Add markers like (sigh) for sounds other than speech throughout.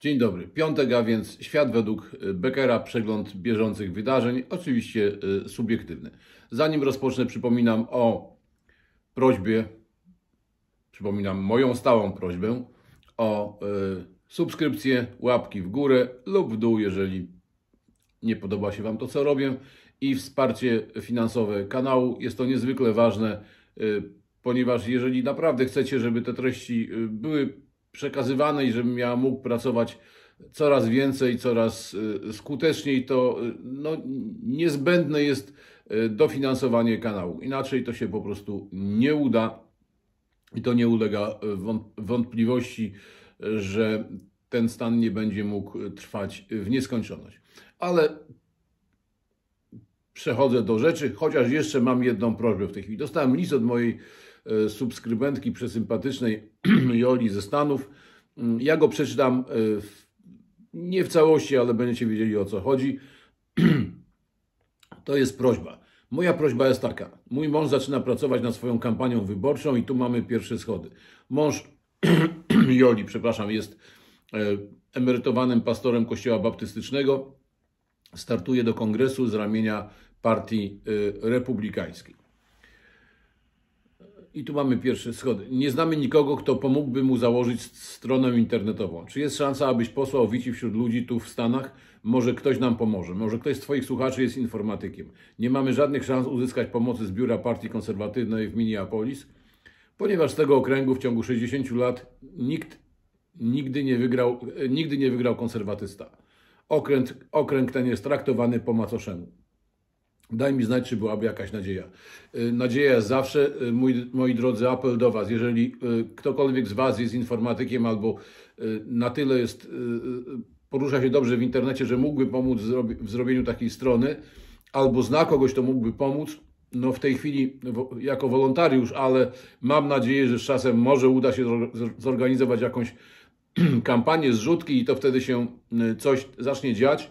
Dzień dobry. Piątek, a więc świat według Beckera, przegląd bieżących wydarzeń, oczywiście y, subiektywny. Zanim rozpocznę, przypominam o prośbie, przypominam moją stałą prośbę o y, subskrypcję, łapki w górę lub w dół, jeżeli nie podoba się Wam to, co robię, i wsparcie finansowe kanału. Jest to niezwykle ważne, y, ponieważ jeżeli naprawdę chcecie, żeby te treści były przekazywane i żebym ja mógł pracować coraz więcej, coraz y, skuteczniej, to y, no, niezbędne jest y, dofinansowanie kanału. Inaczej to się po prostu nie uda i to nie ulega wątpliwości, że ten stan nie będzie mógł trwać w nieskończoność. Ale przechodzę do rzeczy, chociaż jeszcze mam jedną prośbę w tej chwili. Dostałem list od mojej subskrybentki przesympatycznej (clears throat) Joli ze Stanów. Mm, ja go przeczytam e, nie w całości, ale będziecie wiedzieli o co chodzi. (clears throat) To jest prośba. Moja prośba jest taka. Mój mąż zaczyna pracować nad swoją kampanią wyborczą i tu mamy pierwsze schody. Mąż (clears throat) Joli, przepraszam, jest e, emerytowanym pastorem Kościoła Baptystycznego. Startuje do kongresu z ramienia partii republikańskiej. I tu mamy pierwsze schody. Nie znamy nikogo, kto pomógłby mu założyć stronę internetową. Czy jest szansa, abyś posłał wici wśród ludzi tu w Stanach? Może ktoś nam pomoże. Może ktoś z Twoich słuchaczy jest informatykiem. Nie mamy żadnych szans uzyskać pomocy z biura partii konserwatywnej w Minneapolis, ponieważ z tego okręgu w ciągu 60 lat nikt nigdy nie wygrał, nigdy nie wygrał konserwatysta. Okręg, okręg ten jest traktowany po macoszemu. Daj mi znać, czy byłaby jakaś nadzieja. Y, nadzieja jest zawsze, y, mój, moi drodzy, apel do Was. Jeżeli y, ktokolwiek z Was jest informatykiem albo na tyle jest, porusza się dobrze w internecie, że mógłby pomóc w zrobieniu takiej strony, albo zna kogoś, kto mógłby pomóc, no w tej chwili jako wolontariusz, ale mam nadzieję, że z czasem może uda się zorganizować jakąś (clears throat) kampanię, zrzutki i to wtedy się coś zacznie dziać,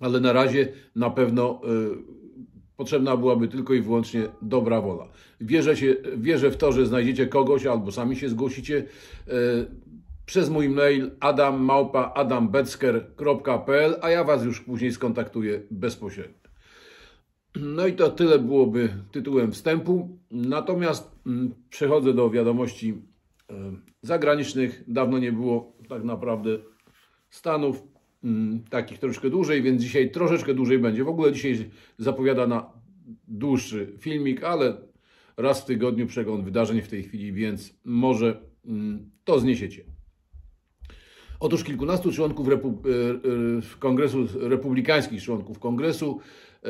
ale na razie na pewno Potrzebna byłaby tylko i wyłącznie dobra wola. Wierzę, się, wierzę w to, że znajdziecie kogoś albo sami się zgłosicie e, przez mój mail adammałpa.adambecker.pl, a ja Was już później skontaktuję bezpośrednio. No i to tyle byłoby tytułem wstępu. Natomiast mm, przechodzę do wiadomości e, zagranicznych. Dawno nie było tak naprawdę Stanów Mm, takich troszkę dłużej, więc dzisiaj troszeczkę dłużej będzie. W ogóle dzisiaj zapowiada na dłuższy filmik, ale raz w tygodniu przegląd wydarzeń w tej chwili, więc może mm, to zniesiecie. Otóż kilkunastu członków Repu e, e, Kongresu, republikańskich członków Kongresu e,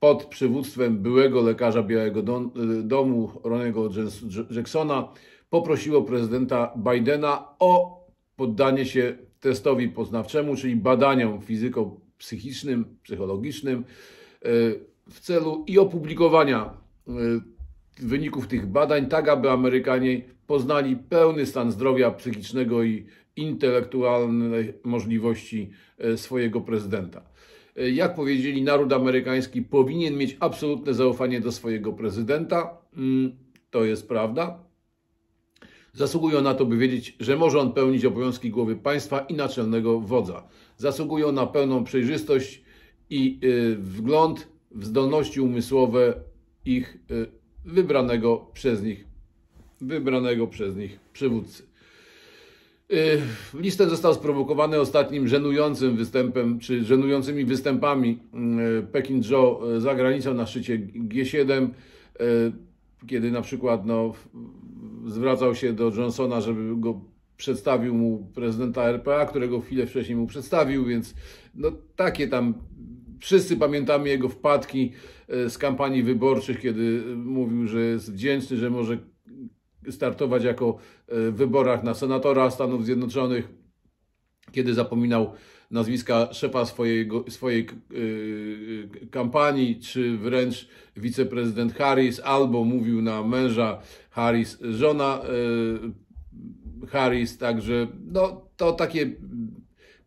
pod przywództwem byłego lekarza Białego Domu Ronego Jacksona poprosiło prezydenta Bidena o poddanie się testowi poznawczemu, czyli badaniom fizyko-psychicznym, psychologicznym e, w celu i opublikowania e, wyników tych badań, tak aby Amerykanie poznali pełny stan zdrowia psychicznego i intelektualne możliwości e, swojego prezydenta. Jak powiedzieli, naród amerykański powinien mieć absolutne zaufanie do swojego prezydenta. Mm, to jest prawda. Zasługują na to, by wiedzieć, że może on pełnić obowiązki głowy państwa i naczelnego wodza. Zasługują na pełną przejrzystość i y, wgląd w zdolności umysłowe ich y, wybranego przez nich wybranego przez nich przywódcy. Y, Listę został sprowokowany ostatnim żenującym występem, czy żenującymi występami y, Pekin Joe za granicą na szczycie G7, y, kiedy na przykład no, zwracał się do Johnsona, żeby go przedstawił mu prezydenta RPA, którego chwilę wcześniej mu przedstawił, więc no takie tam wszyscy pamiętamy jego wpadki e, z kampanii wyborczych, kiedy mówił, że jest wdzięczny, że może startować jako e, w wyborach na senatora Stanów Zjednoczonych, kiedy zapominał nazwiska szefa swojego, swojej kampanii, czy wręcz wiceprezydent Harris, albo mówił na męża Harris, żona yy, Harris, także no, to takie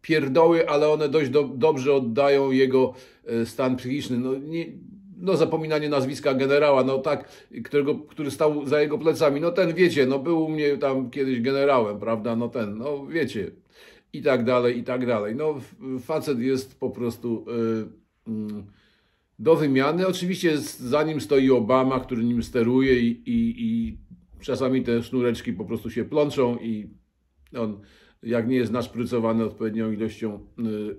pierdoły, ale one dość do, dobrze oddają jego y, stan psychiczny. No, nie, no zapominanie nazwiska generała, no tak, którego, który stał za jego plecami, no ten wiecie, no był u mnie tam kiedyś generałem, prawda, no ten, no wiecie, i tak dalej, i tak dalej. No, facet jest po prostu y, y, do wymiany. Oczywiście za nim stoi Obama, który nim steruje i, i, i czasami te sznureczki po prostu się plączą i on jak nie jest naszprycowany odpowiednią ilością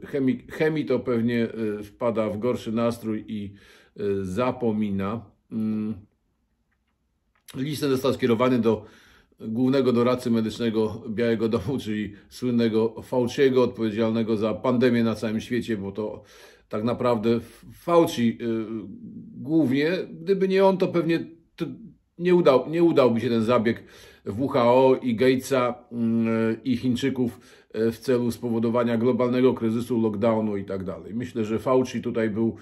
y, chemii, chemii to pewnie y, wpada w gorszy nastrój i y, zapomina. Mm. List został skierowany do głównego doradcy medycznego Białego Domu, czyli słynnego Fauciego, odpowiedzialnego za pandemię na całym świecie, bo to tak naprawdę Fauci głównie, gdyby nie on, to pewnie nie, udał, nie udałby się ten zabieg WHO i Gatesa mm, i Chińczyków e, w celu spowodowania globalnego kryzysu, lockdownu i tak dalej. Myślę, że Fauci tutaj był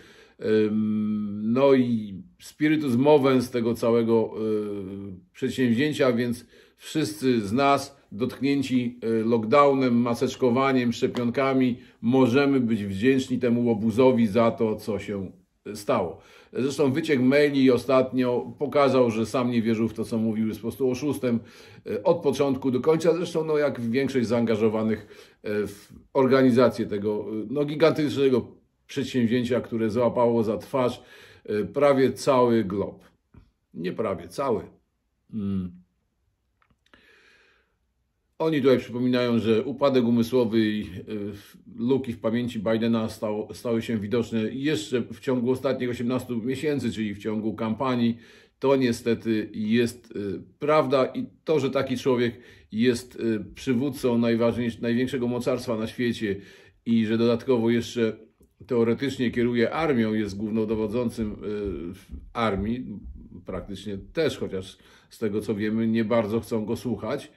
no i spiritus movens tego całego e, przedsięwzięcia, więc wszyscy z nas dotknięci e, lockdownem, maseczkowaniem, szczepionkami możemy być wdzięczni temu obuzowi za to, co się stało. Zresztą wyciek maili ostatnio pokazał, że sam nie wierzył w to, co mówił, jest po prostu oszustem e, od początku do końca. Zresztą, no, jak większość zaangażowanych e, w organizację tego e, no, gigantycznego przedsięwzięcia, które załapało za twarz prawie cały glob. Nie prawie, cały. Hmm. Oni tutaj przypominają, że upadek umysłowy i y, luki w pamięci Bidena stało, stały się widoczne jeszcze w ciągu ostatnich 18 miesięcy, czyli w ciągu kampanii. To niestety jest y, prawda i to, że taki człowiek jest y, przywódcą największego mocarstwa na świecie i że dodatkowo jeszcze teoretycznie kieruje armią, jest głównodowodzącym armii, praktycznie też, chociaż z tego co wiemy, nie bardzo chcą go słuchać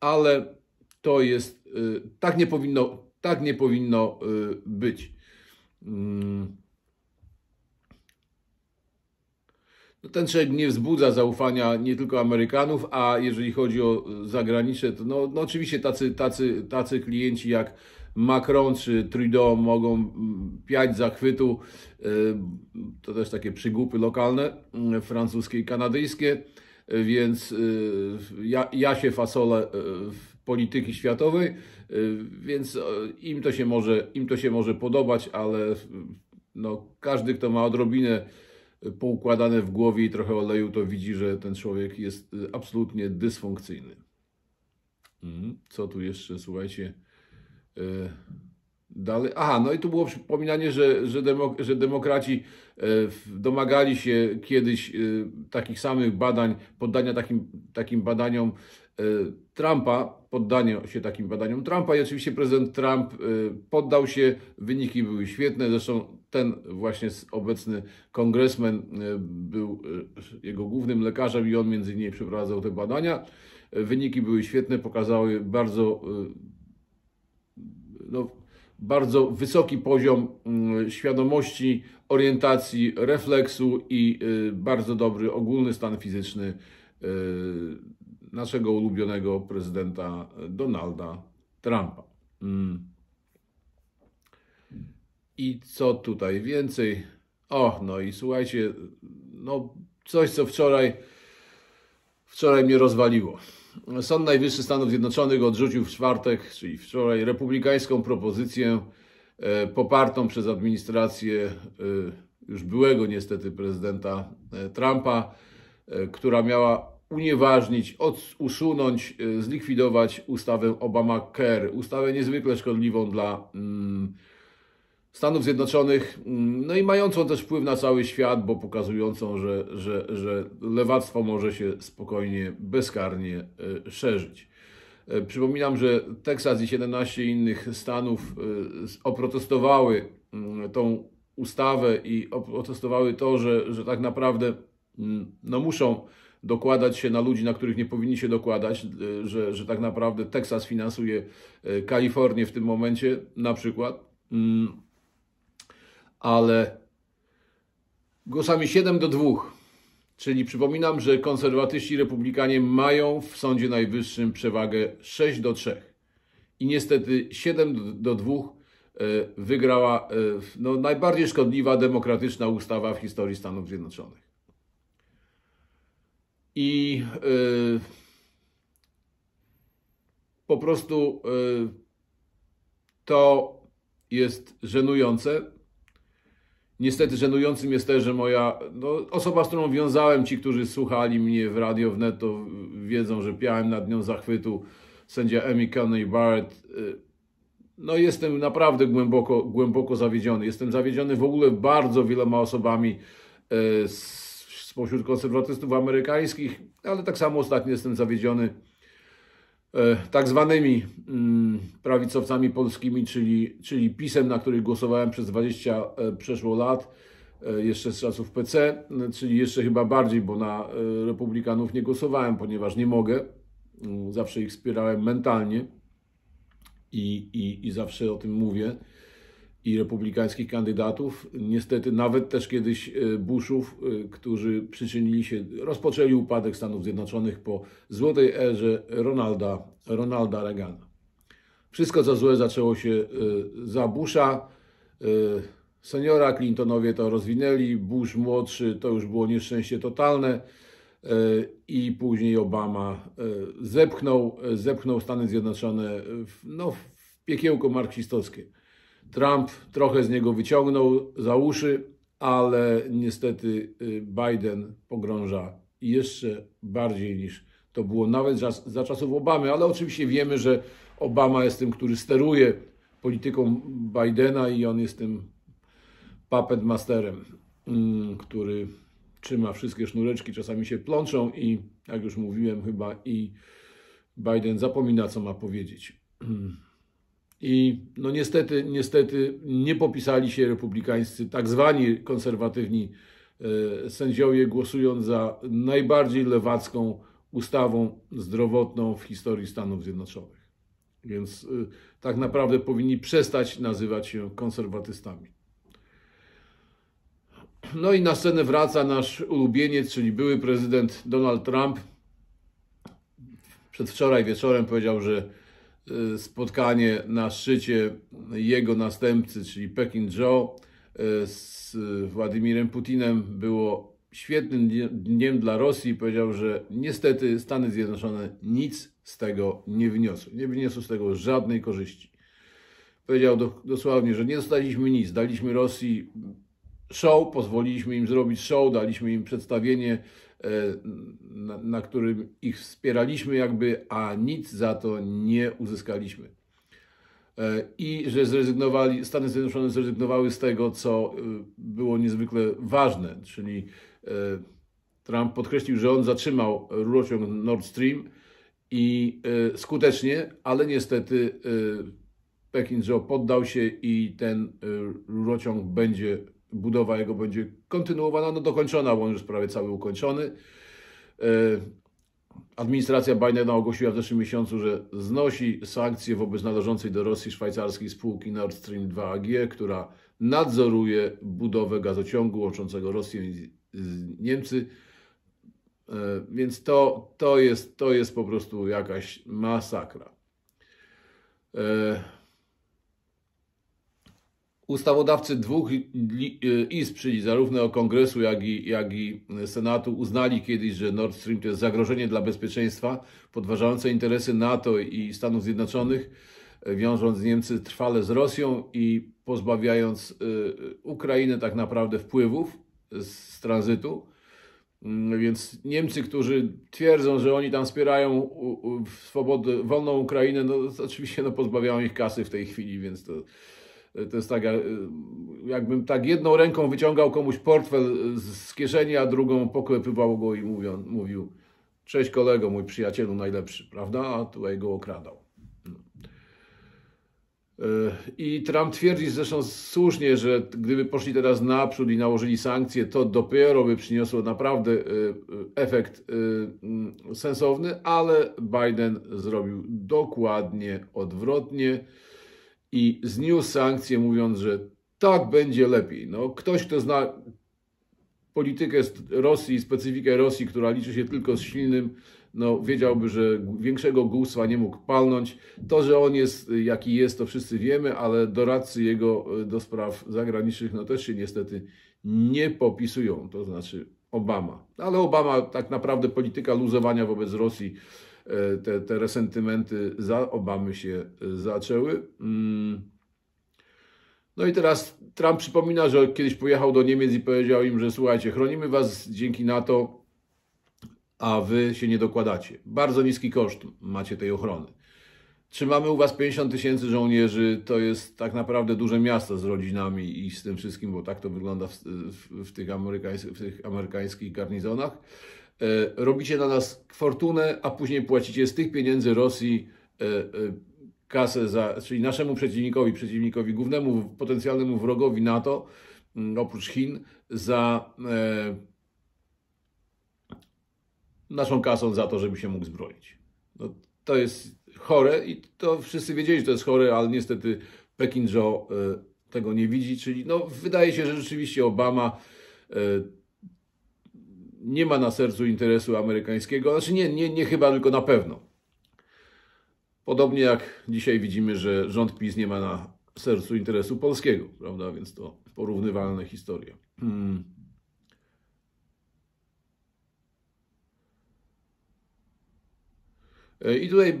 ale to jest, y, tak nie powinno, tak nie powinno y, być. Mm. No ten człowiek nie wzbudza zaufania nie tylko Amerykanów, a jeżeli chodzi o zagranicze, to no, no oczywiście tacy, tacy, tacy klienci jak Macron czy Trudeau mogą mm, piać zachwytu, y, to też takie przygłupy lokalne, francuskie i kanadyjskie, więc y, ja, ja się fasolę y, polityki światowej, y, więc im to się może, im to się może podobać, ale no, każdy, kto ma odrobinę poukładane w głowie i trochę oleju, to widzi, że ten człowiek jest absolutnie dysfunkcyjny. Mhm. Co tu jeszcze, słuchajcie? Dalej. Aha, no i tu było przypominanie, że, że, demok że demokraci e, domagali się kiedyś e, takich samych badań, poddania takim, takim badaniom e, Trumpa, poddania się takim badaniom Trumpa i oczywiście prezydent Trump poddał się, wyniki były świetne, zresztą ten właśnie obecny kongresmen był jego głównym lekarzem i on między innymi przeprowadzał te badania. Wyniki były świetne, pokazały bardzo no, bardzo wysoki poziom mm, świadomości, orientacji, refleksu i y, bardzo dobry ogólny stan fizyczny y, naszego ulubionego prezydenta Donalda Trumpa. Mm. I co tutaj więcej? O, no i słuchajcie, no coś, co wczoraj, wczoraj mnie rozwaliło. Sąd Najwyższy Stanów Zjednoczonych odrzucił w czwartek, czyli wczoraj, republikańską propozycję e, popartą przez administrację e, już byłego niestety prezydenta e, Trumpa, która miała unieważnić, usunąć, zlikwidować ustawę Obamacare, ustawę niezwykle szkodliwą dla mm, Stanów Zjednoczonych, mm, no i mającą też wpływ na cały świat, bo pokazującą, że, że, że lewactwo może się spokojnie, bezkarnie e, szerzyć. E, przypominam, że Teksas i 17 innych stanów e, oprotestowały mm, tą ustawę i oprotestowały to, że, że tak naprawdę mm, no muszą dokładać się na ludzi, na których nie powinni się dokładać, że, że tak naprawdę Teksas finansuje Kalifornię w tym momencie na przykład ale głosami 7 do 2. Czyli przypominam, że konserwatyści i republikanie mają w Sądzie Najwyższym przewagę 6 do 3. I niestety 7 do 2 e, wygrała e, no, najbardziej szkodliwa demokratyczna ustawa w historii Stanów Zjednoczonych. I yy, po prostu to jest żenujące. Niestety żenującym jest też, że moja no, osoba, z którą wiązałem, ci, którzy słuchali mnie w radio wnet, to wiedzą, że piałem nad nią zachwytu, sędzia Emmy Coney Barrett. No jestem naprawdę głęboko, głęboko zawiedziony. Jestem zawiedziony w ogóle bardzo wieloma osobami spośród konserwatystów amerykańskich, ale tak samo ostatnio jestem zawiedziony tak zwanymi mm, prawicowcami polskimi, czyli, czyli PiSem, na których głosowałem przez 20 e, przeszło lat, e, jeszcze z czasów PC, czyli jeszcze chyba bardziej, bo na republikanów nie głosowałem, ponieważ nie mogę. Mm, zawsze ich wspierałem mentalnie i, i, i zawsze o tym mówię i republikańskich kandydatów. Niestety nawet też kiedyś e, Bushów, e, którzy przyczynili się, rozpoczęli upadek Stanów Zjednoczonych po złotej erze Ronalda, Ronalda Reagana. Wszystko co złe zaczęło się e, za Busha. Seniora Clintonowie to rozwinęli, Bush młodszy to już było nieszczęście totalne i później Obama zepchnął, zepchnął Stany Zjednoczone w, no, w piekiełko marksistowskie. Trump trochę z niego wyciągnął za uszy, ale niestety y, Biden pogrąża jeszcze bardziej niż to było nawet za, za czasów Obamy, ale oczywiście wiemy, że Obama jest tym, który steruje polityką Bidena i on jest tym puppet masterem, mm, który trzyma wszystkie sznureczki, czasami się plączą i jak już mówiłem chyba i Biden zapomina co ma powiedzieć. (clears throat) I no niestety, niestety nie popisali się republikańscy, tak zwani konserwatywni e, sędziowie, głosując za najbardziej lewacką ustawą zdrowotną w historii Stanów Zjednoczonych. Więc e, tak naprawdę powinni przestać nazywać się konserwatystami. No i na scenę wraca nasz ulubieniec, czyli były prezydent Donald Trump. Przedwczoraj wieczorem powiedział, że spotkanie na szczycie jego następcy, czyli Pekin Joe y, z Władimirem Putinem było świetnym dniem dla Rosji. Powiedział, że niestety Stany Zjednoczone nic z tego nie wyniosły. Nie wyniosły z tego żadnej korzyści. Powiedział dosłownie, że nie dostaliśmy nic. Daliśmy Rosji show, pozwoliliśmy im zrobić show, daliśmy im przedstawienie na, na którym ich wspieraliśmy, jakby, a nic za to nie uzyskaliśmy. E, I że zrezygnowali, Stany Zjednoczone zrezygnowały z tego, co e, było niezwykle ważne, czyli Trump podkreślił, że on zatrzymał rurociąg Nord Stream i skutecznie, ale niestety Pekin Joe poddał się i ten rurociąg będzie budowa jego będzie kontynuowana, no dokończona, bo on już prawie cały ukończony. E, administracja Bidena ogłosiła w zeszłym miesiącu, że znosi sankcje wobec należącej do Rosji szwajcarskiej spółki Nord Stream 2 AG, która nadzoruje budowę gazociągu łączącego Rosję i Niemcy. E, więc to, to, jest, to jest po prostu jakaś masakra. Ustawodawcy dwóch izb, czyli zarówno Kongresu, jak i, jak i Senatu, uznali kiedyś, że Nord Stream to jest zagrożenie dla bezpieczeństwa, podważające interesy NATO i Stanów Zjednoczonych, wiążąc Niemcy trwale z Rosją i pozbawiając y, Ukrainę tak naprawdę wpływów z tranzytu. Mm, więc Niemcy, którzy twierdzą, że oni tam wspierają swobodę, wolną Ukrainę, no oczywiście no, pozbawiają ich kasy w tej chwili, więc to to jest tak, jakbym tak jedną ręką wyciągał komuś portfel z kieszeni, a drugą poklepywał go i mówił, mówił cześć kolego, mój przyjacielu najlepszy, prawda? A tutaj go okradał. No. E, I Trump twierdzi zresztą słusznie, że gdyby poszli teraz naprzód i nałożyli sankcje, to dopiero by przyniosło naprawdę e, efekt e, sensowny, ale Biden zrobił dokładnie odwrotnie i zniósł sankcje, mówiąc, że tak będzie lepiej. No, ktoś, kto zna politykę Rosji, specyfikę Rosji, która liczy się tylko z silnym, no, wiedziałby, że większego głupstwa nie mógł palnąć. To, że on jest jaki jest, to wszyscy wiemy, ale doradcy jego e, do spraw zagranicznych no, też się niestety nie popisują, to znaczy Obama. Ale Obama tak naprawdę polityka luzowania wobec Rosji te, te resentymenty za Obamy się zaczęły. Mm. No i teraz Trump przypomina, że kiedyś pojechał do Niemiec i powiedział im, że słuchajcie, chronimy was dzięki NATO, a wy się nie dokładacie. Bardzo niski koszt macie tej ochrony. Trzymamy u was 50 tysięcy żołnierzy, to jest tak naprawdę duże miasto z rodzinami i z tym wszystkim, bo tak to wygląda w, w, w, tych, w tych amerykańskich garnizonach. E, robicie na nas fortunę, a później płacicie z tych pieniędzy Rosji e, e, kasę za, czyli naszemu przeciwnikowi, przeciwnikowi głównemu potencjalnemu wrogowi NATO, mm, oprócz Chin, za naszą kasą za to, żeby się mógł zbroić. No, to jest chore i to wszyscy wiedzieli, że to jest chore, ale niestety Pekin Joe tego nie widzi, czyli no, wydaje się, że rzeczywiście Obama nie ma na sercu interesu amerykańskiego, znaczy nie, nie, nie chyba, tylko na pewno. Podobnie jak dzisiaj widzimy, że rząd PiS nie ma na sercu interesu polskiego, prawda? Więc to porównywalne historie. Hmm. E, I tutaj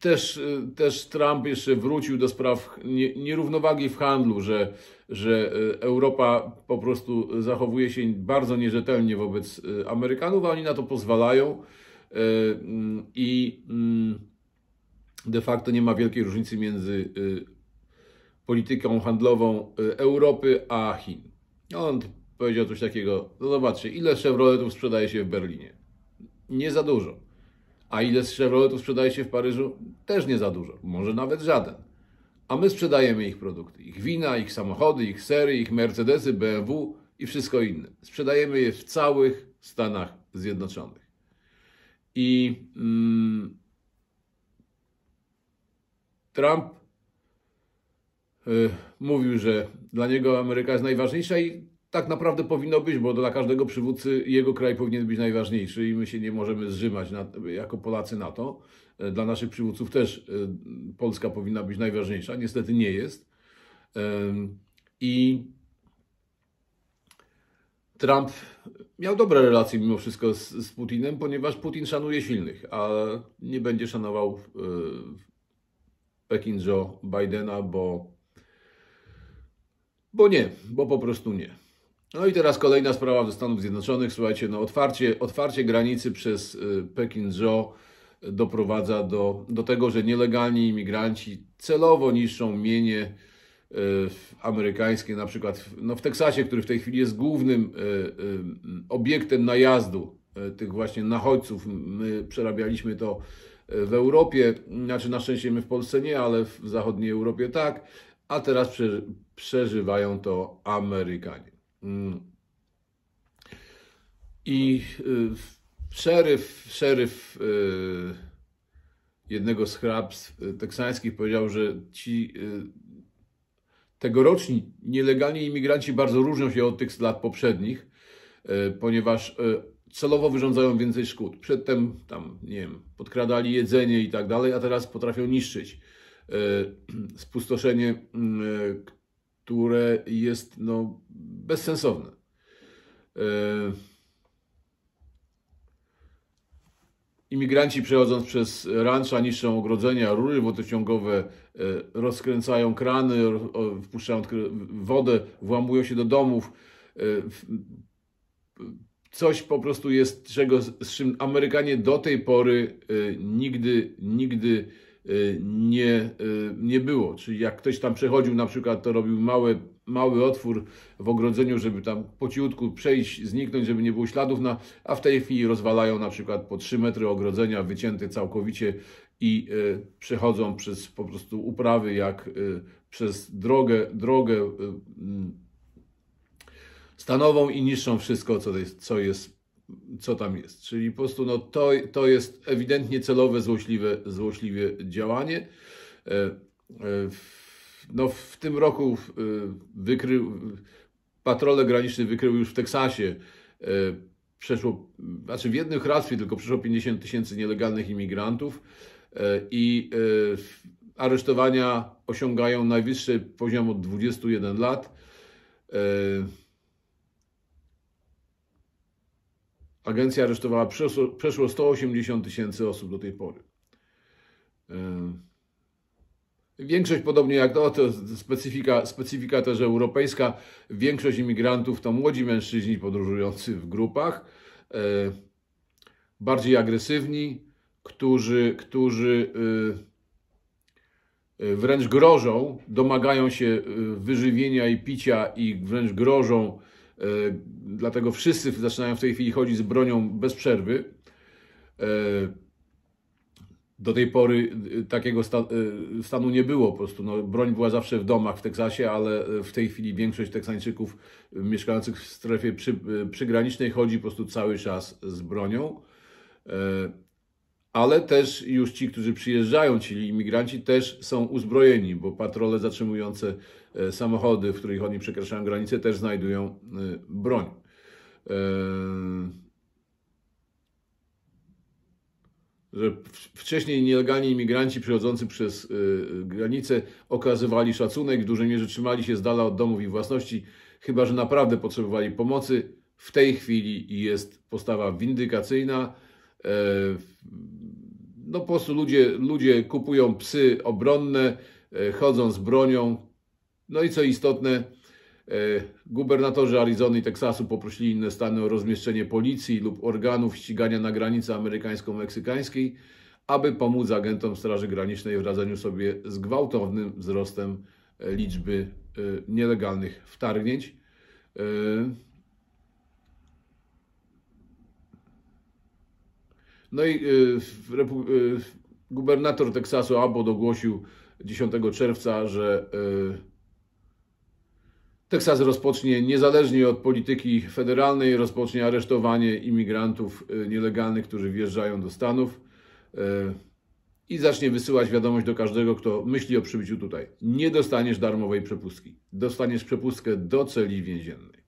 też, e, też Trump jeszcze wrócił do spraw nierównowagi w handlu, że, że e, Europa po prostu zachowuje się bardzo nierzetelnie wobec Amerykanów, a oni na to pozwalają. I mm, de facto nie ma wielkiej różnicy między polityką handlową Europy a Chin. On powiedział coś takiego, no zobaczcie, ile Chevroletów sprzedaje się w Berlinie? Nie za dużo. A ile z Chevroletów sprzedaje się w Paryżu? Też nie za dużo, może nawet żaden. A my sprzedajemy ich produkty, ich wina, ich samochody, ich sery, ich Mercedesy, BMW i wszystko inne. Sprzedajemy je w całych Stanach Zjednoczonych. I mm, Trump y, mówił, że dla niego Ameryka jest najważniejsza i tak naprawdę powinno być, bo dla każdego przywódcy jego kraj powinien być najważniejszy i my się nie możemy zrzymać na, jako Polacy na to. E, dla naszych przywódców też e, Polska powinna być najważniejsza. Niestety nie jest. I Trump miał dobre relacje mimo wszystko z, z Putinem, ponieważ Putin szanuje silnych, a nie będzie szanował e, Pekin Joe Bidena, bo, bo nie, bo po prostu nie. No i teraz kolejna sprawa ze Stanów Zjednoczonych. Słuchajcie, no otwarcie, otwarcie granicy przez y, Pekin Joe doprowadza do, do tego, że nielegalni imigranci celowo niszczą mienie y, amerykańskie, na przykład no w Teksasie, który w tej chwili jest głównym y, obiektem najazdu tych właśnie nachodźców. My przerabialiśmy to w Europie, znaczy na szczęście my w Polsce nie, ale w zachodniej Europie tak, a teraz przeżywają to Amerykanie. Mm. I y, szeryf, szeryf y, jednego z hrabstw y, teksańskich powiedział, że ci tegoroczni nielegalni imigranci bardzo różnią się od tych z lat poprzednich, ponieważ celowo wyrządzają więcej szkód. Przedtem tam, nie wiem, podkradali jedzenie i tak dalej, a teraz potrafią niszczyć (clears throat) spustoszenie, które jest no, bezsensowne. E, imigranci przechodząc przez rancza niszczą ogrodzenia, rury wodociągowe, e, rozkręcają krany, wpuszczają wodę, włamują się do domów. E, coś po prostu jest, czego, z czym Amerykanie do tej pory nigdy, nigdy nie, y, nie było. Czyli jak ktoś tam przechodził, na przykład to robił mały, mały otwór w ogrodzeniu, żeby tam po ciutku przejść, zniknąć, żeby nie było śladów, na, a w tej chwili rozwalają na przykład po 3 metry ogrodzenia wycięte całkowicie i y, przechodzą przez po prostu uprawy jak y, przez drogę, drogę y, mm, stanową i niszczą wszystko, co jest, co jest co tam jest. Czyli po prostu no, to, to jest ewidentnie celowe, złośliwe, złośliwe działanie. E, e, no, w tym roku e, wykrył, patrole graniczne wykryły już w Teksasie przeszło, znaczy w jednym hrabstwie tylko przeszło 50 tysięcy nielegalnych imigrantów i aresztowania osiągają najwyższy poziom od 21 lat agencja aresztowała przeszło, przeszło 180 tysięcy osób do tej pory. Większość, podobnie jak to, to specyfika, specyfika też europejska, większość imigrantów to młodzi mężczyźni podróżujący w grupach, bardziej agresywni, którzy, którzy y, wręcz grożą, domagają się wyżywienia i picia i wręcz grożą. Dlatego wszyscy zaczynają w tej chwili chodzić z bronią bez przerwy. Do tej pory takiego stanu nie było po prostu. No, broń była zawsze w domach w Teksasie, ale w tej chwili większość Teksańczyków mieszkających w strefie przy, przygranicznej chodzi po prostu cały czas z bronią ale też już ci, którzy przyjeżdżają, czyli imigranci, też są uzbrojeni, bo patrole zatrzymujące e, samochody, w których oni przekraczają granicę, też znajdują e, broń. E, że wcześniej nielegalni imigranci przychodzący przez granicę okazywali szacunek, w dużej mierze trzymali się z dala od domów i własności, chyba że naprawdę potrzebowali pomocy. W tej chwili jest postawa windykacyjna no po prostu ludzie, ludzie kupują psy obronne, e, chodzą z bronią. No i co istotne, e, gubernatorzy Arizony i Teksasu poprosili inne stany o rozmieszczenie policji lub organów ścigania na granicy amerykańsko-meksykańskiej, aby pomóc agentom Straży Granicznej w radzeniu sobie z gwałtownym wzrostem e, liczby nielegalnych wtargnięć. No i gubernator Teksasu Abbott ogłosił 10 czerwca, że Teksas rozpocznie, niezależnie od polityki federalnej, rozpocznie aresztowanie imigrantów nielegalnych, którzy wjeżdżają do Stanów i zacznie wysyłać wiadomość do każdego, kto myśli o przybyciu tutaj. Nie dostaniesz darmowej przepustki. Dostaniesz przepustkę do celi więziennej.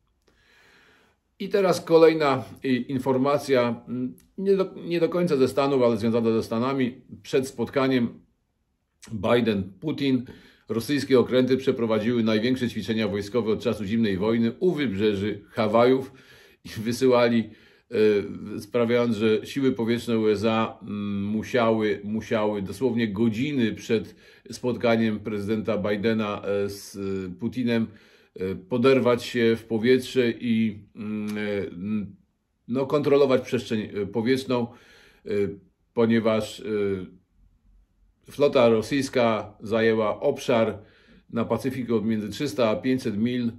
I teraz kolejna informacja, mm, nie do, nie do końca ze Stanów, ale związana ze Stanami. Przed spotkaniem Biden-Putin rosyjskie okręty przeprowadziły największe ćwiczenia wojskowe od czasu zimnej wojny u wybrzeży Hawajów i wysyłali, e, sprawiając, że siły powietrzne USA mm, musiały, musiały dosłownie godziny przed spotkaniem prezydenta Bidena e, z Putinem E, poderwać się w powietrze i mm, no, kontrolować przestrzeń powietrzną, ponieważ flota rosyjska zajęła obszar na Pacyfiku od między 300 a 500 mil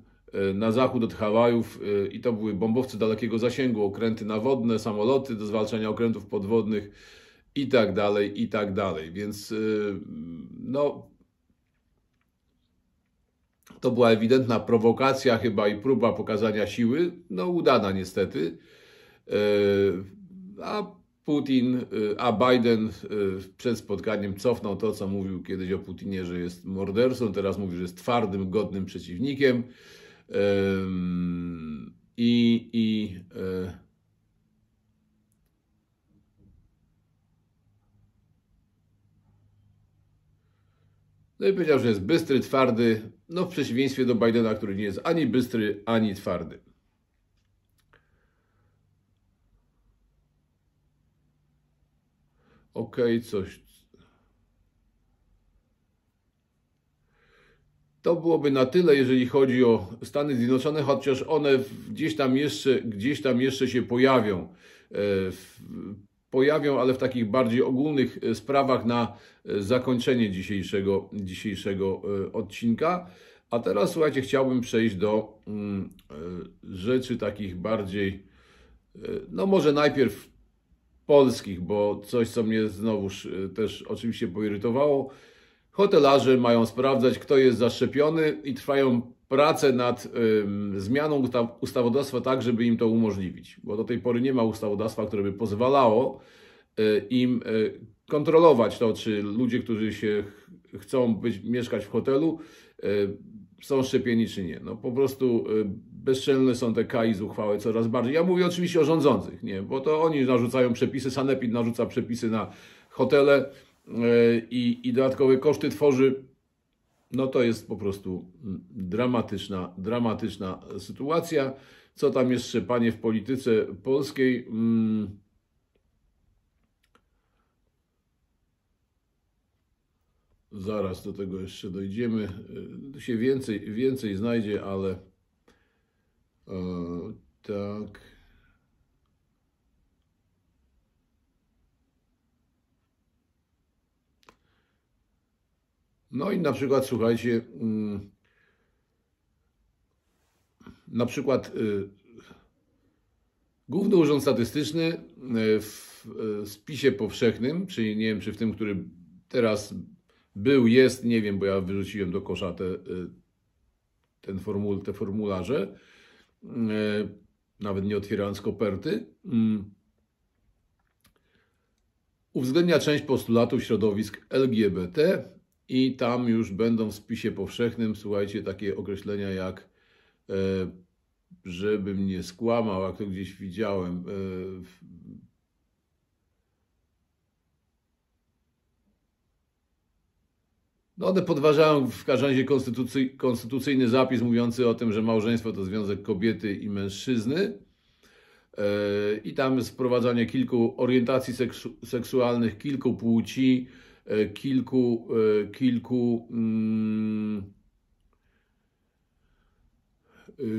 na zachód od Hawajów i to były bombowce dalekiego zasięgu, okręty nawodne, samoloty do zwalczania okrętów podwodnych i tak dalej, i tak dalej. Więc no, to była ewidentna prowokacja chyba i próba pokazania siły, no udana niestety. E, a Putin, e, a Biden e, przed spotkaniem cofnął to, co mówił kiedyś o Putinie, że jest mordercą, teraz mówi, że jest twardym, godnym przeciwnikiem. I, i No i powiedział, że jest bystry, twardy, no w przeciwieństwie do Bidena, który nie jest ani bystry, ani twardy. Okay, coś. To byłoby na tyle, jeżeli chodzi o Stany Zjednoczone, chociaż one gdzieś tam jeszcze, gdzieś tam jeszcze się pojawią. E, pojawią, ale w takich bardziej ogólnych e, sprawach na e, zakończenie dzisiejszego, dzisiejszego odcinka. A teraz słuchajcie, chciałbym przejść do mm, rzeczy takich bardziej, no może najpierw polskich, bo coś, co mnie znowuż też oczywiście poirytowało. Hotelarze mają sprawdzać, kto jest zaszczepiony i trwają prace nad zmianą ustawodawstwa tak, żeby im to umożliwić, bo do tej pory nie ma ustawodawstwa, które by pozwalało y, im y, kontrolować to, czy ludzie, którzy się chcą być, mieszkać w hotelu, są szczepieni czy nie. No po prostu bezczelne są te KI zuchwałe coraz bardziej. Ja mówię oczywiście o rządzących, nie, bo to oni narzucają przepisy, Sanepid narzuca przepisy na hotele i, i dodatkowe koszty tworzy no to jest po prostu mm, dramatyczna, dramatyczna sytuacja. Co tam jeszcze, panie, w polityce polskiej? Hmm. Zaraz do tego jeszcze dojdziemy. Tu się więcej, więcej znajdzie, ale e, tak. No i na przykład, słuchajcie, mm, na przykład y, Główny Urząd Statystyczny y, w y, spisie powszechnym, czyli nie wiem, czy w tym, który teraz był, jest, nie wiem, bo ja wyrzuciłem do kosza te, ten formul, te formularze, nawet nie otwierając koperty, mm, uwzględnia część postulatów środowisk LGBT i tam już będą w spisie powszechnym, słuchajcie, takie określenia jak e, żebym nie skłamał, jak to gdzieś widziałem. No one podważają w każdym razie konstytucy, konstytucyjny zapis mówiący o tym, że małżeństwo to związek kobiety i mężczyzny. E, I tam jest wprowadzanie kilku orientacji seksu, seksualnych, kilku płci, E, kilku, e, kilku, mm,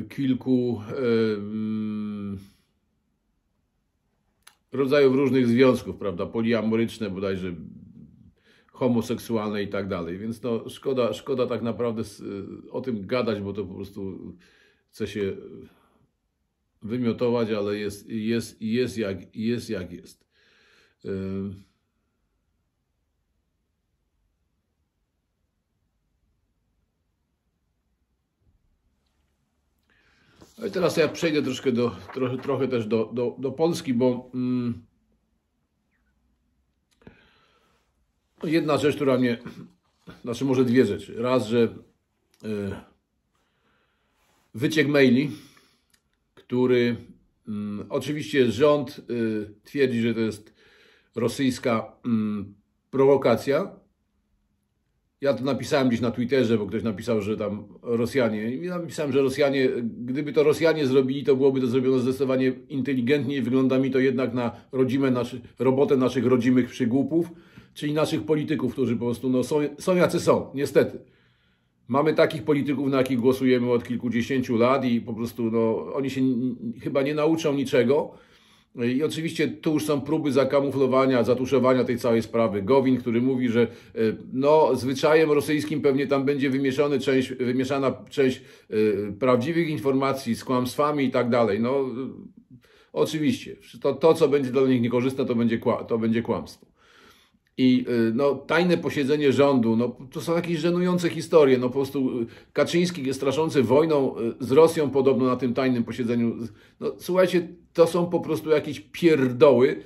kilku mm, rodzajów różnych związków, prawda, poliamoryczne, bodajże homoseksualne i tak dalej. Więc no, szkoda, szkoda tak naprawdę o tym gadać, bo to po prostu chce się wymiotować, ale jest, jest, jest, jak, jest jak jest. No i teraz ja przejdę troszkę do, trochę, trochę też do, do, do Polski, bo mm, jedna rzecz, która mnie, (clears throat) znaczy może dwie rzeczy. Raz, że y, wyciek maili, który y, oczywiście rząd y, twierdzi, że to jest rosyjska mm, prowokacja, ja to napisałem gdzieś na Twitterze, bo ktoś napisał, że tam Rosjanie. I napisałem, że Rosjanie, gdyby to Rosjanie zrobili, to byłoby to zrobione zdecydowanie inteligentniej. Wygląda mi to jednak na rodzime naszy, robotę naszych rodzimych przygłupów, czyli naszych polityków, którzy po prostu no, są, są jacy są, niestety. Mamy takich polityków, na jakich głosujemy od kilkudziesięciu lat i po prostu no, oni się chyba nie nauczą niczego i oczywiście tu już są próby zakamuflowania, zatuszowania tej całej sprawy. Gowin, który mówi, że e, no, zwyczajem rosyjskim pewnie tam będzie część, wymieszana część e, prawdziwych informacji z kłamstwami i tak dalej. No, oczywiście, to, to co będzie dla nich niekorzystne, to będzie, to będzie kłamstwo. I y, no, tajne posiedzenie rządu, no, to są jakieś żenujące historie. No, po prostu y, Kaczyński jest straszący wojną y, z Rosją podobno na tym tajnym posiedzeniu. No, słuchajcie, to są po prostu jakieś pierdoły.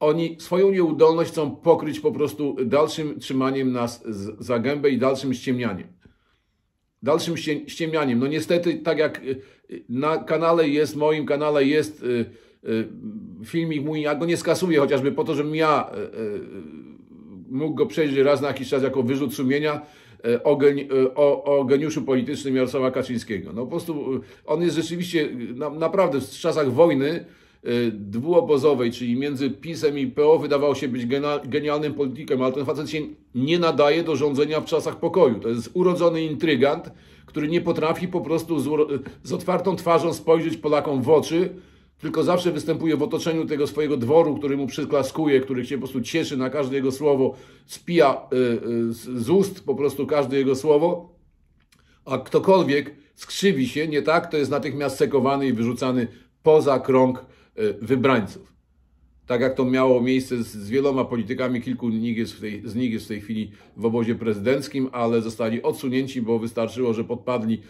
Oni swoją nieudolność chcą pokryć po prostu dalszym trzymaniem nas za gębę i dalszym ściemnianiem. Dalszym ściemnianiem. No niestety, tak jak na kanale jest, moim kanale jest filmik mój, ja go nie skasuję, chociażby po to, żebym ja mógł go przejść raz na jakiś czas jako wyrzut sumienia e, o, geni e, o, o geniuszu politycznym Jarosława Kaczyńskiego. No po prostu e, on jest rzeczywiście na, naprawdę w czasach wojny dwuobozowej, czyli między PiSem i PO wydawał się być genialnym politykiem, ale ten facet się nie nadaje do rządzenia w czasach pokoju. To jest urodzony intrygant, który nie potrafi po prostu z, z otwartą twarzą spojrzeć Polakom w oczy, tylko zawsze występuje w otoczeniu tego swojego dworu, który mu przyklaskuje, który się po prostu cieszy na każde jego słowo, spija y, y, z ust po prostu każde jego słowo, a ktokolwiek skrzywi się nie tak, to jest natychmiast sekowany i wyrzucany poza krąg y, wybrańców. Tak jak to miało miejsce z, wieloma politykami, kilku jest tej, z nich jest w tej chwili w obozie prezydenckim, ale zostali odsunięci, bo wystarczyło, że podpadli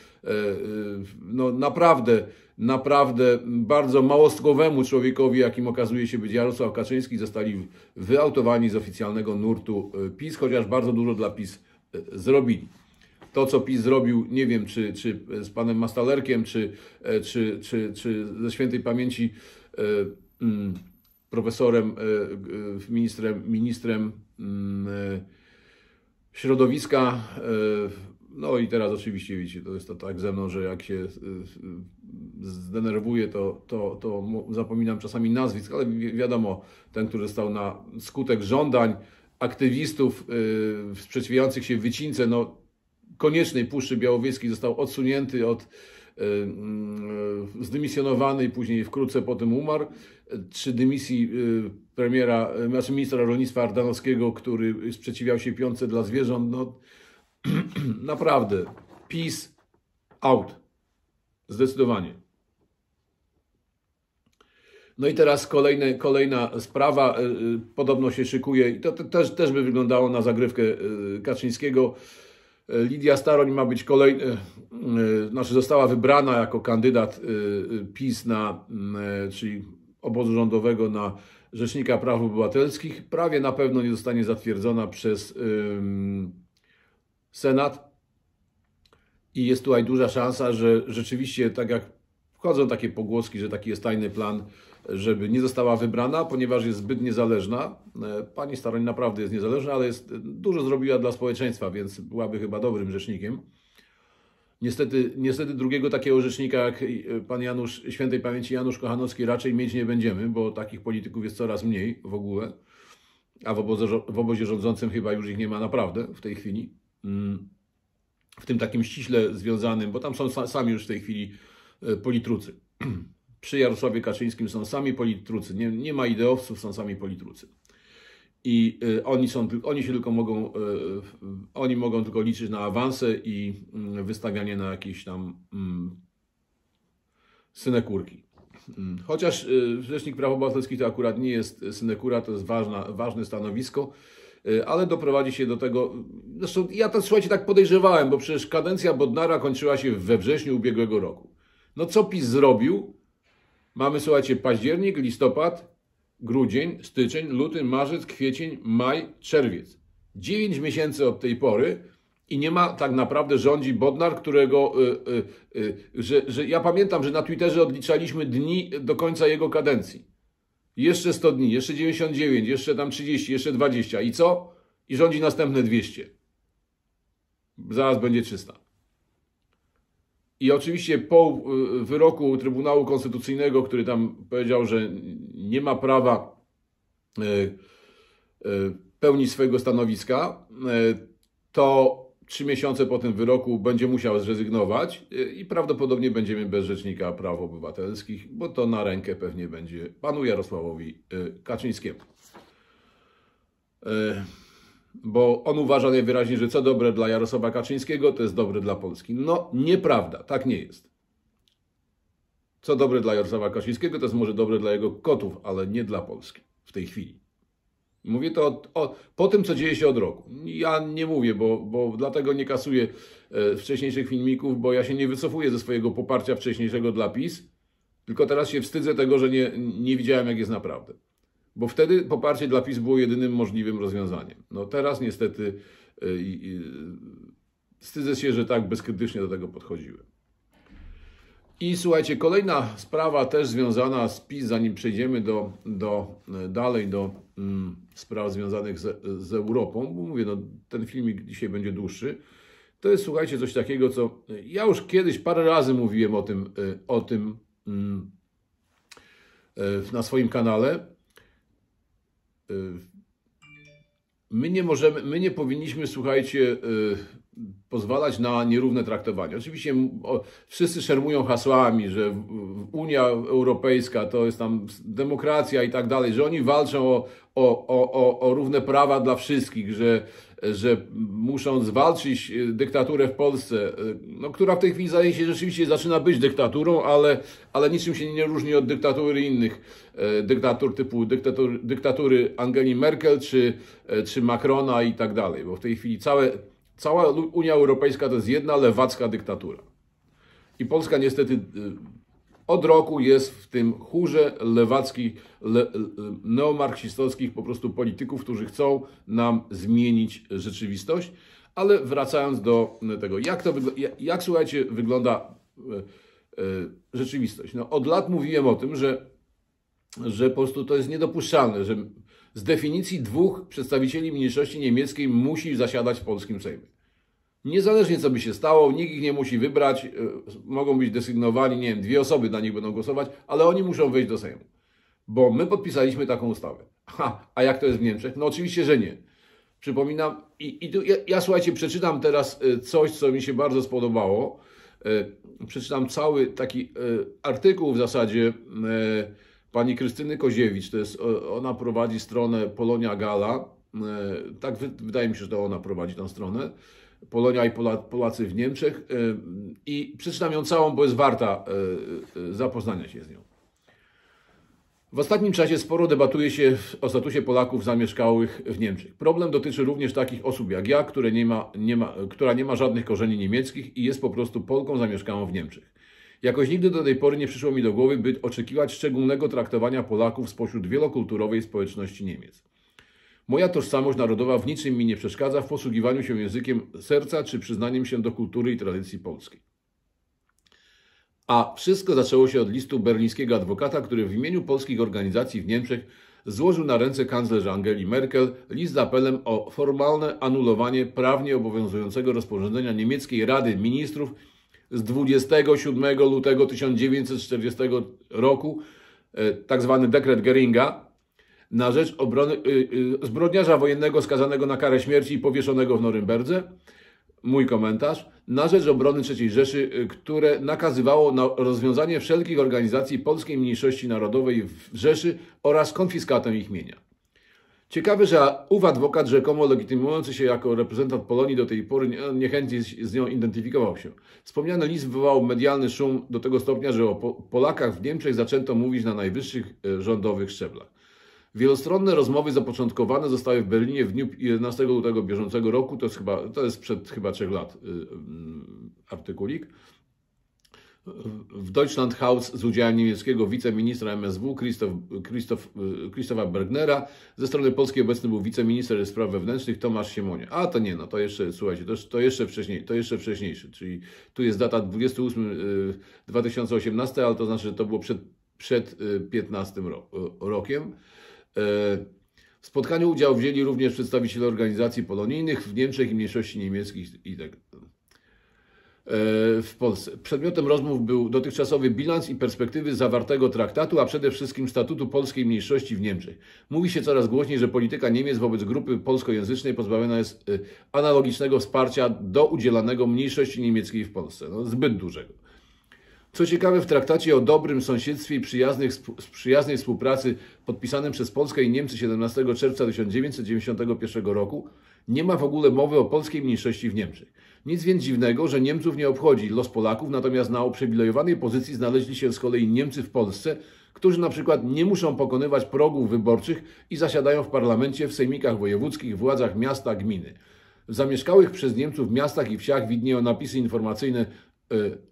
no, naprawdę naprawdę bardzo małostkowemu człowiekowi, jakim okazuje się być Jarosław Kaczyński, zostali wyautowani z oficjalnego nurtu e, PiS, chociaż bardzo dużo dla PiS e, zrobili. To, co PiS zrobił, nie wiem, czy, czy z panem Mastalerkiem, czy, czy, czy, czy ze świętej pamięci mm, profesorem, ministrem, ministrem mm, środowiska No i teraz oczywiście widzicie, to jest to tak ze mną, że jak się zdenerwuję, to, to, to zapominam czasami nazwisk, ale wi wiadomo, ten, który został na skutek żądań aktywistów yy, sprzeciwiających się wycince, no, koniecznej Puszczy Białowieskiej został odsunięty od zdymisjonowany i później wkrótce potem umarł, czy dymisji premiera, znaczy ministra rolnictwa Ardanowskiego, który sprzeciwiał się piące dla zwierząt, no (clears throat) naprawdę, PiS out. Zdecydowanie. No i teraz kolejne, kolejna sprawa, y, y, podobno się szykuje i to też, też by wyglądało na zagrywkę y, Kaczyńskiego. Lidia Staroń ma być kolejny, znaczy została wybrana jako kandydat PiS na, czyli obozu rządowego na Rzecznika Praw Obywatelskich. Prawie na pewno nie zostanie zatwierdzona przez Senat i jest tutaj duża szansa, że rzeczywiście, tak jak wchodzą takie pogłoski, że taki jest tajny plan, żeby nie została wybrana, ponieważ jest zbyt niezależna. E, pani Staroń naprawdę jest niezależna, ale jest, dużo zrobiła dla społeczeństwa, więc byłaby chyba dobrym rzecznikiem. Niestety, niestety drugiego takiego rzecznika jak e, pan Janusz, świętej pamięci Janusz Kochanowski raczej mieć nie będziemy, bo takich polityków jest coraz mniej w ogóle, a w obozie, w obozie rządzącym chyba już ich nie ma naprawdę w tej chwili. Mm. W tym takim ściśle związanym, bo tam są sami już w tej chwili e, politrucy. (clears throat) Przy Jarosławie Kaczyńskim są sami politrucy, nie, nie ma ideowców, są sami politrucy. I y, oni, są, oni się tylko mogą, y, oni mogą tylko liczyć na awanse i y, wystawianie na jakieś tam mm, synekurki. Mm, chociaż Rzecznik Praw Obywatelskich to akurat nie jest synekura, to jest ważna, ważne stanowisko, ale doprowadzi się do tego. Zresztą ja to słuchajcie, tak podejrzewałem, bo przecież kadencja Bodnara kończyła się we wrześniu ubiegłego roku. No co PiS zrobił? Mamy, słuchajcie, październik, listopad, grudzień, styczeń, luty, marzec, kwiecień, maj, czerwiec. Dziewięć miesięcy od tej pory i nie ma tak naprawdę rządzi Bodnar, którego, y, y, y, że, że ja pamiętam, że na Twitterze odliczaliśmy dni do końca jego kadencji. Jeszcze 100 dni, jeszcze 99, jeszcze tam 30, jeszcze 20 i co? I rządzi następne 200. Zaraz będzie 300. I oczywiście po y, wyroku Trybunału Konstytucyjnego, który tam powiedział, że nie ma prawa y, y, pełnić swojego stanowiska, to trzy miesiące po tym wyroku będzie musiał zrezygnować i prawdopodobnie będziemy bez Rzecznika Praw Obywatelskich, bo to na rękę pewnie będzie panu Jarosławowi Kaczyńskiemu bo on uważa najwyraźniej, że co dobre dla Jarosława Kaczyńskiego, to jest dobre dla Polski. No, nieprawda, tak nie jest. Co dobre dla Jarosława Kaczyńskiego, to jest może dobre dla jego kotów, ale nie dla Polski w tej chwili. Mówię to o, o, po tym, co dzieje się od roku. Ja nie mówię, bo, bo dlatego nie kasuję e, wcześniejszych filmików, bo ja się nie wycofuję ze swojego poparcia wcześniejszego dla PiS, tylko teraz się wstydzę tego, że nie, nie widziałem, jak jest naprawdę. Bo wtedy poparcie dla PiS było jedynym możliwym rozwiązaniem. No teraz niestety yy, wstydzę się, że tak bezkrytycznie do tego podchodziłem. I słuchajcie, kolejna sprawa też związana z PiS, zanim przejdziemy do, do, y, dalej do mm, spraw związanych z, z Europą, bo mówię, no, ten filmik dzisiaj będzie dłuższy, to jest, słuchajcie, coś takiego, co ja już kiedyś parę razy mówiłem o tym, y, o tym mm, y, na swoim kanale, Y, my nie możemy, my nie powinniśmy, słuchajcie, y, pozwalać na nierówne traktowanie. Oczywiście wszyscy szermują hasłami, że Unia Europejska to jest tam demokracja i tak dalej, że oni walczą o, o, o, o równe prawa dla wszystkich, że że muszą zwalczyć e, dyktaturę w Polsce, e, no, która w tej chwili zdaje się rzeczywiście zaczyna być dyktaturą, ale, ale niczym się nie różni od dyktatury innych e, dyktatur typu dyktatur, dyktatury Angeli Merkel czy, czy Macrona i tak dalej, bo w tej chwili całe, cała Unia Europejska to jest jedna lewacka dyktatura. I Polska niestety od roku jest w tym chórze lewackich, le, neomarksistowskich po prostu polityków, którzy chcą nam zmienić rzeczywistość. Ale wracając do tego, jak to jak, jak słuchajcie, wygląda e, e, rzeczywistość. No, od lat mówiłem o tym, że, że po prostu to jest niedopuszczalne, że z definicji dwóch przedstawicieli mniejszości niemieckiej musi zasiadać w polskim Sejmie. Niezależnie co by się stało, nikt ich nie musi wybrać, y, mogą być desygnowani, nie wiem, dwie osoby na nich będą głosować, ale oni muszą wejść do Sejmu. Bo my podpisaliśmy taką ustawę. Ha, a jak to jest w Niemczech? No oczywiście, że nie. Przypominam, i, i tu, ja, ja słuchajcie, przeczytam teraz y, coś, co mi się bardzo spodobało. Y, przeczytam cały taki artykuł w zasadzie pani Krystyny Koziewicz. To jest, ona prowadzi stronę Polonia Gala. Tak wydaje mi się, że to ona prowadzi tę stronę. Polonia i Polacy w Niemczech e, i przeczytam ją całą, bo jest warta e, e, zapoznania się z nią. W ostatnim czasie sporo debatuje się o statusie Polaków zamieszkałych w Niemczech. Problem dotyczy również takich osób jak ja, które nie ma, nie ma, która nie ma żadnych korzeni niemieckich i jest po prostu Polką zamieszkałą w Niemczech. Jakoś nigdy do tej pory nie przyszło mi do głowy, by oczekiwać szczególnego traktowania Polaków spośród wielokulturowej społeczności Niemiec. Moja tożsamość narodowa w niczym mi nie przeszkadza w posługiwaniu się językiem serca czy przyznaniem się do kultury i tradycji polskiej. A wszystko zaczęło się od listu berlińskiego adwokata, który w imieniu polskich organizacji w Niemczech złożył na ręce kanclerz Angeli Merkel list z apelem o formalne anulowanie prawnie obowiązującego rozporządzenia niemieckiej Rady Ministrów z 27 lutego 1940 roku, e, tak zwany dekret Geringa, na rzecz obrony y, y, zbrodniarza wojennego skazanego na karę śmierci i powieszonego w Norymberdze. Mój komentarz. Na rzecz obrony III Rzeszy, y, które nakazywało na rozwiązanie wszelkich organizacji polskiej mniejszości narodowej w Rzeszy oraz konfiskatę ich mienia. Ciekawe, że ów adwokat rzekomo legitymujący się jako reprezentant Polonii do tej pory niechętnie z nią identyfikował się. Wspomniany list wywołał medialny szum do tego stopnia, że o Polakach w Niemczech zaczęto mówić na najwyższych rządowych szczeblach. Wielostronne rozmowy zapoczątkowane zostały w Berlinie w dniu 11 lutego bieżącego roku, to jest chyba, to jest przed chyba trzech lat y, y, artykulik. W Deutschland House z udziałem niemieckiego wiceministra MSW Christoph, Christoph, y, Christopha Bergnera. Ze strony polskiej obecny był wiceminister spraw wewnętrznych Tomasz Siemonia. A to nie, no to jeszcze, słuchajcie, to, to, jeszcze, wcześniej, to jeszcze wcześniejszy, czyli tu jest data 28 2018, ale to znaczy, że to było przed, przed 15 rokiem. W spotkaniu udział wzięli również przedstawiciele organizacji polonijnych w Niemczech i mniejszości niemieckich i tak w Polsce. Przedmiotem rozmów był dotychczasowy bilans i perspektywy zawartego traktatu, a przede wszystkim statutu polskiej mniejszości w Niemczech. Mówi się coraz głośniej, że polityka Niemiec wobec grupy polskojęzycznej pozbawiona jest y, analogicznego wsparcia do udzielanego mniejszości niemieckiej w Polsce. No, zbyt dużego. Co ciekawe, w traktacie o dobrym sąsiedztwie i przyjaznej współpracy podpisanym przez Polskę i Niemcy 17 czerwca 1991 roku nie ma w ogóle mowy o polskiej mniejszości w Niemczech. Nic więc dziwnego, że Niemców nie obchodzi los Polaków, natomiast na uprzywilejowanej pozycji znaleźli się z kolei Niemcy w Polsce, którzy na przykład nie muszą pokonywać progów wyborczych i zasiadają w parlamencie, w sejmikach wojewódzkich, władzach miasta, gminy. W zamieszkałych przez Niemców miastach i wsiach widnieją napisy informacyjne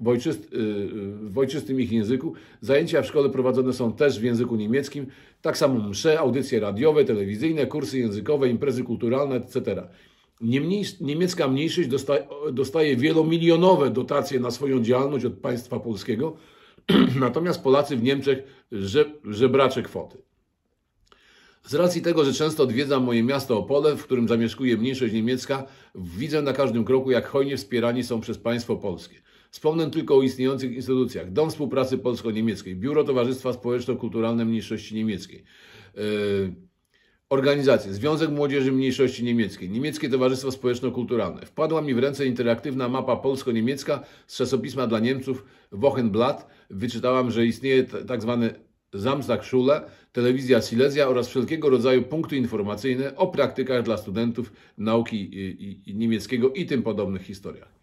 w, ojczyst, y, w ojczystym ich języku. Zajęcia w szkole prowadzone są też w języku niemieckim. Tak samo msze, audycje radiowe, telewizyjne, kursy językowe, imprezy kulturalne, etc. Niemniej, niemiecka mniejszość dostaje, dostaje wielomilionowe dotacje na swoją działalność od państwa polskiego, (clears throat) natomiast Polacy w Niemczech że, żebracze kwoty. Z racji tego, że często odwiedzam moje miasto Opole, w którym zamieszkuje mniejszość niemiecka, widzę na każdym kroku, jak hojnie wspierani są przez państwo polskie. Wspomnę tylko o istniejących instytucjach. Dom Współpracy Polsko-Niemieckiej, Biuro Towarzystwa Społeczno-Kulturalne Mniejszości Niemieckiej, yy, organizacje, Związek Młodzieży Mniejszości Niemieckiej, Niemieckie Towarzystwo Społeczno-Kulturalne. Wpadła mi w ręce interaktywna mapa polsko-niemiecka z czasopisma dla Niemców Wochenblatt. Wyczytałam, że istnieje tak zwany Samstagschule, telewizja Silesia oraz wszelkiego rodzaju punkty informacyjne o praktykach dla studentów nauki i, i, i niemieckiego i tym podobnych historiach.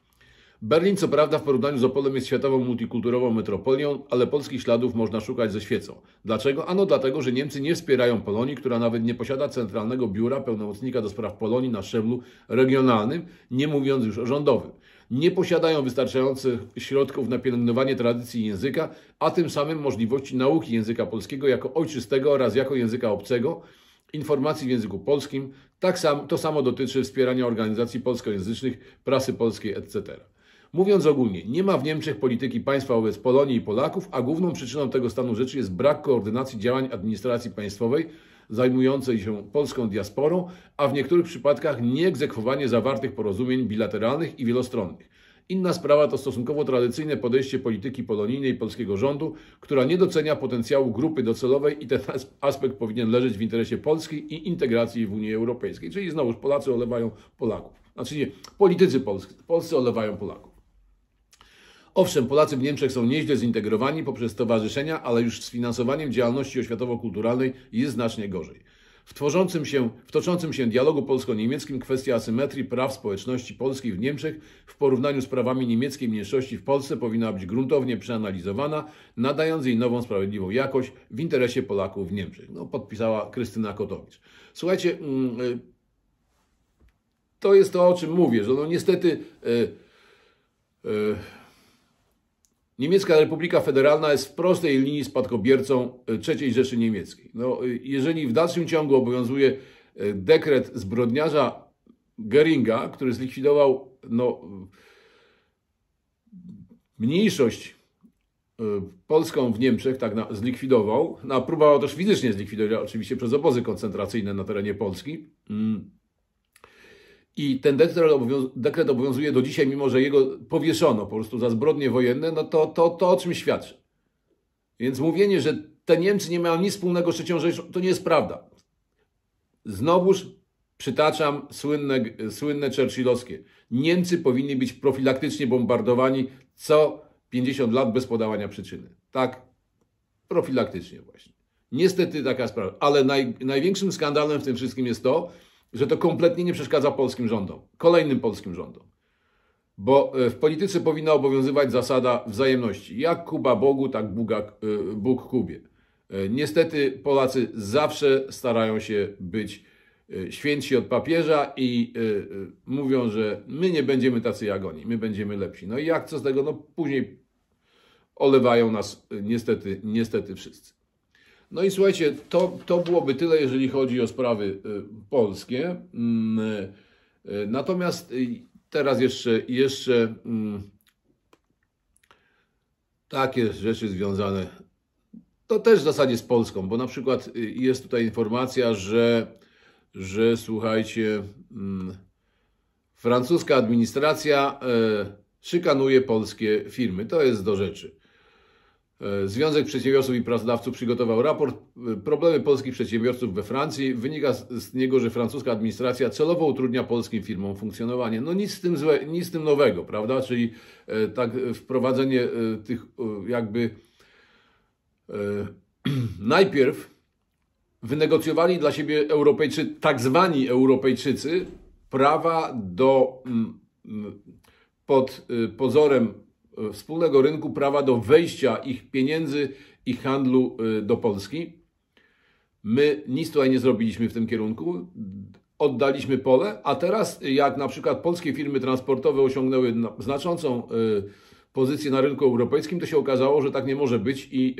Berlin, co prawda, w porównaniu z Opolem jest światową multikulturową metropolią, ale polskich śladów można szukać ze świecą. Dlaczego? Ano dlatego, że Niemcy nie wspierają Polonii, która nawet nie posiada centralnego biura pełnomocnika do spraw Polonii na szczeblu regionalnym, nie mówiąc już o rządowym. Nie posiadają wystarczających środków na pielęgnowanie tradycji języka, a tym samym możliwości nauki języka polskiego jako ojczystego oraz jako języka obcego, informacji w języku polskim. Tak sam, to samo dotyczy wspierania organizacji polskojęzycznych, prasy polskiej, etc. Mówiąc ogólnie, nie ma w Niemczech polityki państwa wobec Polonii i Polaków, a główną przyczyną tego stanu rzeczy jest brak koordynacji działań administracji państwowej zajmującej się polską diasporą, a w niektórych przypadkach nieegzekwowanie zawartych porozumień bilateralnych i wielostronnych. Inna sprawa to stosunkowo tradycyjne podejście polityki polonijnej polskiego rządu, która nie docenia potencjału grupy docelowej i ten aspekt powinien leżeć w interesie Polski i integracji w Unii Europejskiej. Czyli znowuż Polacy olewają Polaków. Znaczy nie, politycy polscy, polscy olewają Polaków. Owszem, Polacy w Niemczech są nieźle zintegrowani poprzez stowarzyszenia, ale już z finansowaniem działalności oświatowo-kulturalnej jest znacznie gorzej. W, tworzącym się, w toczącym się dialogu polsko-niemieckim kwestia asymetrii praw społeczności polskiej w Niemczech w porównaniu z prawami niemieckiej mniejszości w Polsce powinna być gruntownie przeanalizowana, nadając jej nową, sprawiedliwą jakość w interesie Polaków w Niemczech. No, podpisała Krystyna Kotowicz. Słuchajcie, mm, y, to jest to, o czym mówię, że no niestety. Yy, yy, Niemiecka Republika Federalna jest w prostej linii spadkobiercą e, III Rzeszy Niemieckiej. No, e, jeżeli w dalszym ciągu obowiązuje e, dekret zbrodniarza Geringa, który zlikwidował no, mniejszość polską w Niemczech, tak na, zlikwidował, no, próbował też fizycznie zlikwidować, oczywiście przez obozy koncentracyjne na terenie Polski. Mm i ten dekret, dekret obowiązuje do dzisiaj, mimo że jego powieszono po prostu za zbrodnie wojenne, no to, to, to o czym świadczy. Więc mówienie, że te Niemcy nie mają nic wspólnego z trzecią Rzeszą, to nie jest prawda. Znowuż przytaczam słynne, słynne churchillowskie. Niemcy powinni być profilaktycznie bombardowani co 50 lat bez podawania przyczyny. Tak, profilaktycznie właśnie. Niestety taka sprawa. Ale naj, największym skandalem w tym wszystkim jest to, że to kompletnie nie przeszkadza polskim rządom, kolejnym polskim rządom. Bo e, w polityce powinna obowiązywać zasada wzajemności. Jak Kuba Bogu, tak Buga, e, Bóg Kubie. E, niestety Polacy zawsze starają się być święci od papieża i mówią, że my nie będziemy tacy jak oni, my będziemy lepsi. No i jak co z tego? No później olewają nas niestety, niestety wszyscy. No i słuchajcie, to, to byłoby tyle, jeżeli chodzi o sprawy y, polskie. Mm, y, y, natomiast teraz jeszcze, jeszcze mm, takie rzeczy związane, to też w zasadzie z Polską, bo na przykład jest tutaj informacja, że, że słuchajcie, mm, francuska administracja szykanuje polskie firmy. To jest do rzeczy. E, Związek Przedsiębiorców i Pracodawców przygotował raport e, Problemy polskich przedsiębiorców we Francji. Wynika z niego, że francuska administracja celowo utrudnia polskim firmom funkcjonowanie. No nic z tym, złe, nic z tym nowego, prawda? Czyli e, tak wprowadzenie tych jakby (clears throat) najpierw wynegocjowali dla siebie Europejczycy, tak zwani Europejczycy, prawa do pod pozorem wspólnego rynku prawa do wejścia ich pieniędzy i handlu e, do Polski. My nic tutaj nie zrobiliśmy w tym kierunku. Oddaliśmy pole, a teraz, jak na przykład polskie firmy transportowe osiągnęły znaczącą e, pozycję na rynku europejskim, to się okazało, że tak nie może być i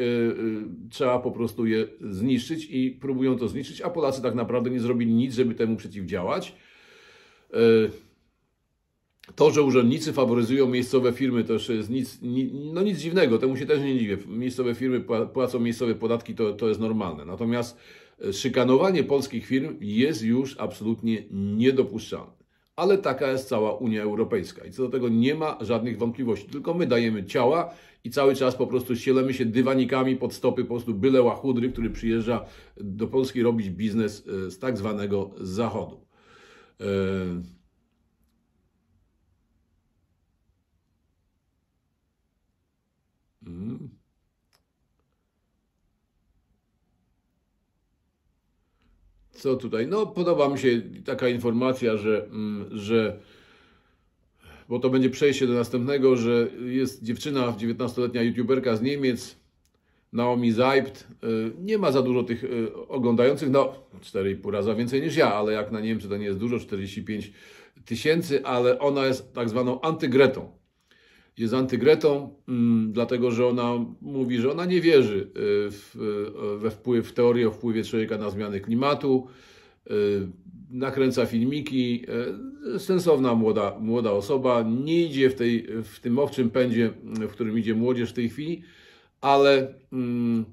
trzeba po prostu je zniszczyć i próbują to zniszczyć, a Polacy tak naprawdę nie zrobili nic, żeby temu przeciwdziałać. To, że urzędnicy faworyzują miejscowe firmy, to już jest nic, no nic dziwnego, temu się też nie dziwię. Miejscowe firmy płacą miejscowe podatki, to, to jest normalne. Natomiast e, szykanowanie polskich firm jest już absolutnie niedopuszczalne. Ale taka jest cała Unia Europejska i co do tego nie ma żadnych wątpliwości. Tylko my dajemy ciała i cały czas po prostu ścielemy się dywanikami pod stopy po prostu byle łachudry, który przyjeżdża do Polski robić biznes e, z tak zwanego zachodu. Mhm. Co tutaj? No, podoba mi się taka informacja, że, mm, że bo to będzie przejście do następnego, że jest dziewczyna, 19-letnia youtuberka z Niemiec, Naomi Zajpt. Y, nie ma za dużo tych y, oglądających, no 4,5 raza więcej niż ja, ale jak na Niemcy to nie jest dużo, 45 tysięcy, ale ona jest tak zwaną antygretą jest antygretą, mm, dlatego że ona mówi, że ona nie wierzy y, w, y, we wpływ, w teorię o wpływie człowieka na zmiany klimatu, y, nakręca filmiki, sensowna młoda, młoda osoba, nie idzie w, tej, w tym owczym pędzie, w którym idzie młodzież w tej chwili, ale mm,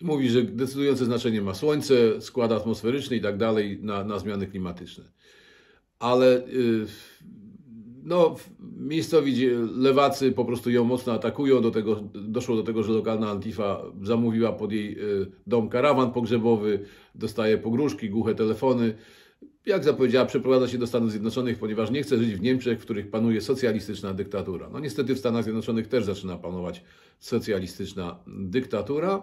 Mówi, że decydujące znaczenie ma Słońce, skład atmosferyczny i tak dalej na, na zmiany klimatyczne. Ale no, miejscowi lewacy po prostu ją mocno atakują. Do tego, doszło do tego, że lokalna Antifa zamówiła pod jej dom karawan pogrzebowy, dostaje pogróżki, głuche telefony jak zapowiedziała, przeprowadza się do Stanów Zjednoczonych, ponieważ nie chce żyć w Niemczech, w których panuje socjalistyczna dyktatura. No niestety w Stanach Zjednoczonych też zaczyna panować socjalistyczna dyktatura,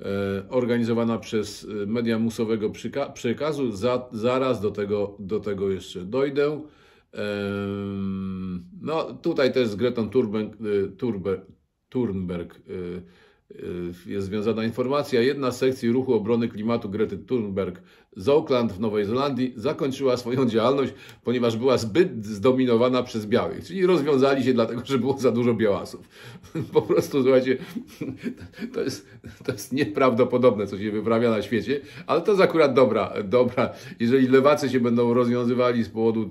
e, organizowana przez media musowego przekazu. Za, zaraz do tego, do tego jeszcze dojdę. No tutaj też z Gretą Thunberg, e, Thunberg, Thunberg jest związana informacja. Jedna z sekcji ruchu obrony klimatu Grety Thunberg z Auckland w Nowej Zelandii zakończyła swoją działalność, ponieważ była zbyt zdominowana przez białych. Czyli rozwiązali się dlatego, że było za dużo białasów. (laughs) Po prostu, słuchajcie, (laughs) to jest, to jest nieprawdopodobne, co się wyprawia na świecie, ale to jest akurat dobra, dobra. Jeżeli lewacy się będą rozwiązywali z powodu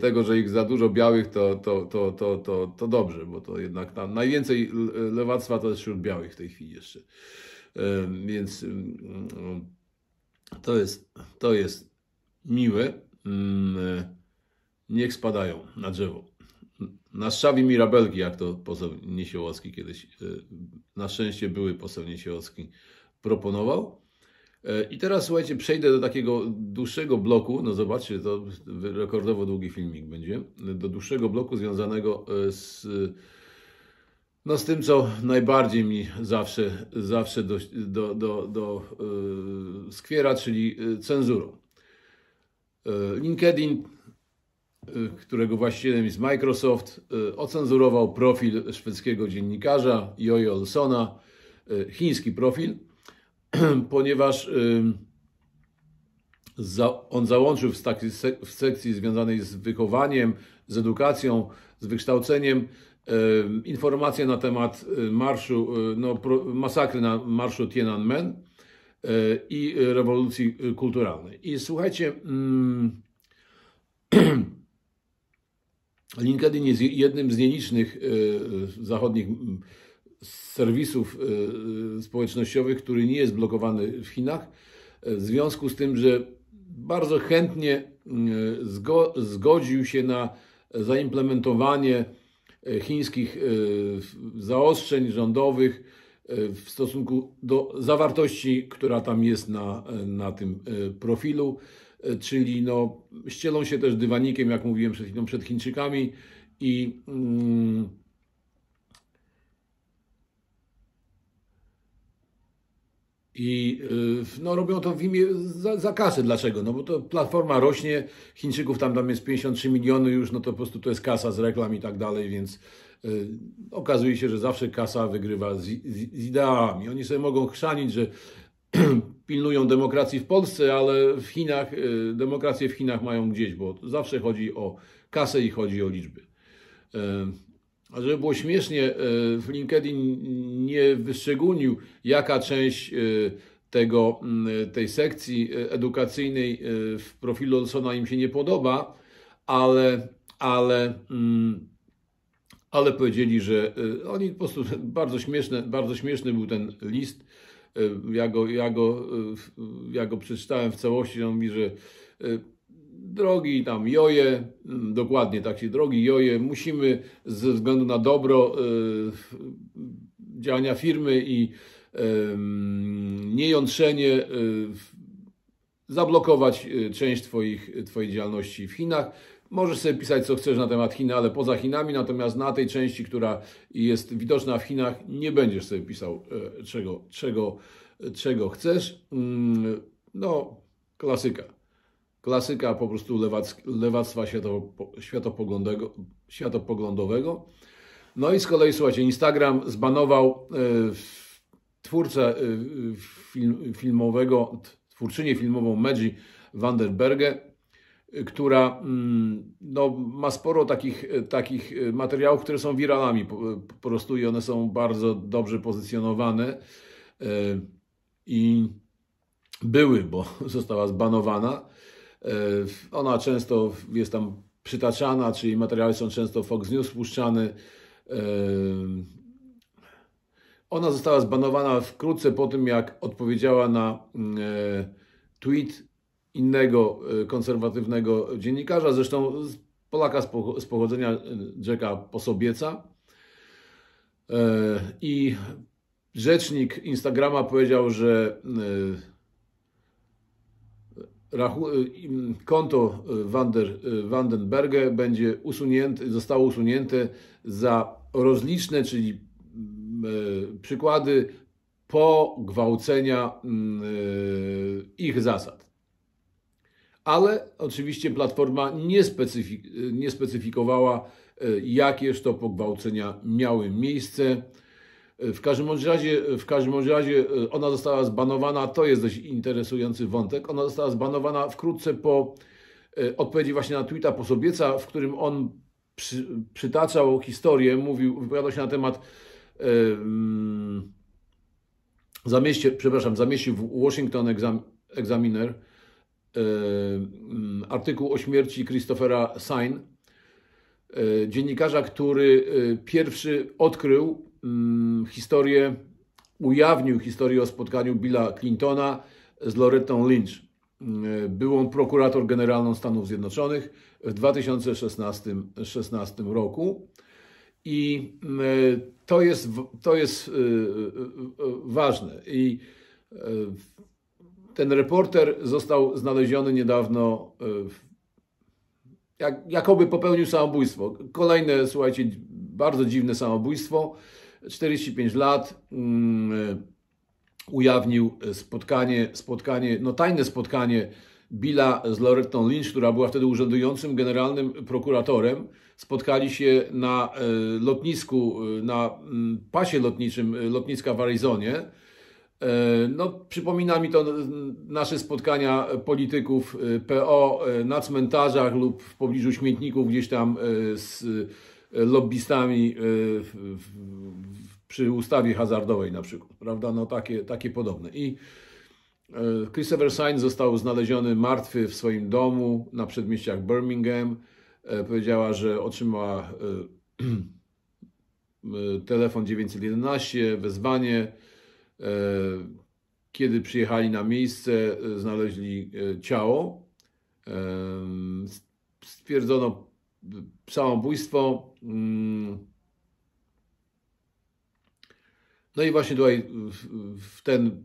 tego, że ich za dużo białych, to, to, to, to, to, to dobrze, bo to jednak tam najwięcej lewactwa to jest wśród białych w tej chwili jeszcze. Więc to jest, to jest miłe. Mm, niech spadają na drzewo. Na strzawi mirabelki, jak to poseł Niesiołowski kiedyś, e, na szczęście były poseł Niesiołowski proponował. E, I teraz słuchajcie, przejdę do takiego dłuższego bloku. No zobaczcie, to rekordowo długi filmik będzie. Do dłuższego bloku związanego e, z no z tym, co najbardziej mi zawsze, zawsze do, do, do, do yy, skwiera, czyli y, cenzurą. Yy, LinkedIn, yy, którego właścicielem jest Microsoft, ocenzurował profil szwedzkiego dziennikarza Jojo Olsona, chiński profil, (clears throat) ponieważ on załączył w, w sekcji związanej z wychowaniem, z edukacją, z wykształceniem informacje na temat y, marszu, y, no, masakry na marszu Tiananmen y, i rewolucji kulturalnej. I słuchajcie, mm, (clears throat) LinkedIn jest jednym z nielicznych zachodnich mm, serwisów społecznościowych, który nie jest blokowany w Chinach, w związku z tym, że bardzo chętnie zgodził się na zaimplementowanie chińskich e, zaostrzeń rządowych e, w stosunku do zawartości, która tam jest na, na tym e, profilu, czyli no, ścielą się też dywanikiem, jak mówiłem przed chwilą, przed Chińczykami i mm, I y, no, robią to w imię za, za kasę. Dlaczego? No bo to platforma rośnie, Chińczyków tam, tam jest 53 miliony już, no to po prostu to jest kasa z reklam i tak dalej, więc y, okazuje się, że zawsze kasa wygrywa z, z, z ideałami. Oni sobie mogą chrzanić, że (clears throat) pilnują demokracji w Polsce, ale w Chinach, y, demokrację w Chinach mają gdzieś, bo zawsze chodzi o kasę i chodzi o liczby. Y, a żeby było śmiesznie, e, w LinkedIn nie wyszczególnił, jaka część e, tego, tej sekcji e, edukacyjnej w profilu Olsona im się nie podoba, ale, ale, ale powiedzieli, że oni po prostu (laughs) bardzo śmieszny, bardzo śmieszny był ten list. Ja go, ja go, ja go przeczytałem w całości. On mówi, że drogi tam joje, mm, dokładnie tak się, drogi joje, musimy ze względu na dobro y, działania firmy i y, niejątrzenie y, zablokować część twoich, Twojej działalności w Chinach. Możesz sobie pisać, co chcesz na temat Chin, ale poza Chinami, natomiast na tej części, która jest widoczna w Chinach, nie będziesz sobie pisał, czego, czego, czego chcesz. Mm, no, klasyka klasyka po prostu lewactwa światopoglądowego, światopoglądowego. No i z kolei, słuchajcie, Instagram zbanował y, twórcę film, filmowego, twórczynię filmową Maggie Vanderbergę, która mm, no, ma sporo takich, takich materiałów, które są wiralami po, po prostu i one są bardzo dobrze pozycjonowane i były, bo (laughs) została zbanowana. E, ona często jest tam przytaczana, czyli materiały są często Fox News puszczane. E, Ona została zbanowana wkrótce po tym, jak odpowiedziała na tweet innego konserwatywnego dziennikarza, zresztą Polaka z pochodzenia Jacka Posobieca. I rzecznik Instagrama powiedział, że konto Wander, Vandenberge będzie usunięte, zostało usunięte za rozliczne, czyli przykłady pogwałcenia ich zasad. Ale oczywiście Platforma nie, specyfik nie specyfikowała, jakież to pogwałcenia miały miejsce. W każdym razie, w każdym razie e, ona została zbanowana, to jest dość interesujący wątek, ona została zbanowana wkrótce po e, odpowiedzi właśnie na tweeta Posobieca, w którym on przy, przytaczał historię, mówił, wypowiadał się na temat um, zamieście, przepraszam, zamieścił w Washington Exam, Examiner um, artykuł o śmierci Christophera Sign, dziennikarza, który pierwszy odkrył Mm, historię, ujawnił historię o spotkaniu Billa Clintona z Lorettą Lynch, mm, byłą prokurator generalną Stanów Zjednoczonych w 2016 roku. I mm, to jest, to jest y, y, y, ważne. I ten reporter został znaleziony niedawno, jak, jakoby popełnił samobójstwo. Kolejne, słuchajcie, bardzo dziwne samobójstwo. 45 lat mm, ujawnił spotkanie, spotkanie, no tajne spotkanie Billa z Lorettą Lynch, która była wtedy urzędującym generalnym prokuratorem. Spotkali się na e, lotnisku, e, na mm, pasie lotniczym e, lotniska w Arizonie. No, przypomina mi to nasze spotkania polityków PO na cmentarzach lub w pobliżu śmietników, gdzieś tam z lobbystami przy ustawie hazardowej na przykład, prawda? No takie, takie podobne. I e, Christopher Sainz został znaleziony martwy w swoim domu na przedmieściach Birmingham. E, powiedziała, że otrzymała e, (clears throat) telefon 911, wezwanie. Kiedy przyjechali na miejsce, znaleźli ciało. Stwierdzono samobójstwo. Mm, no i właśnie tutaj w ten,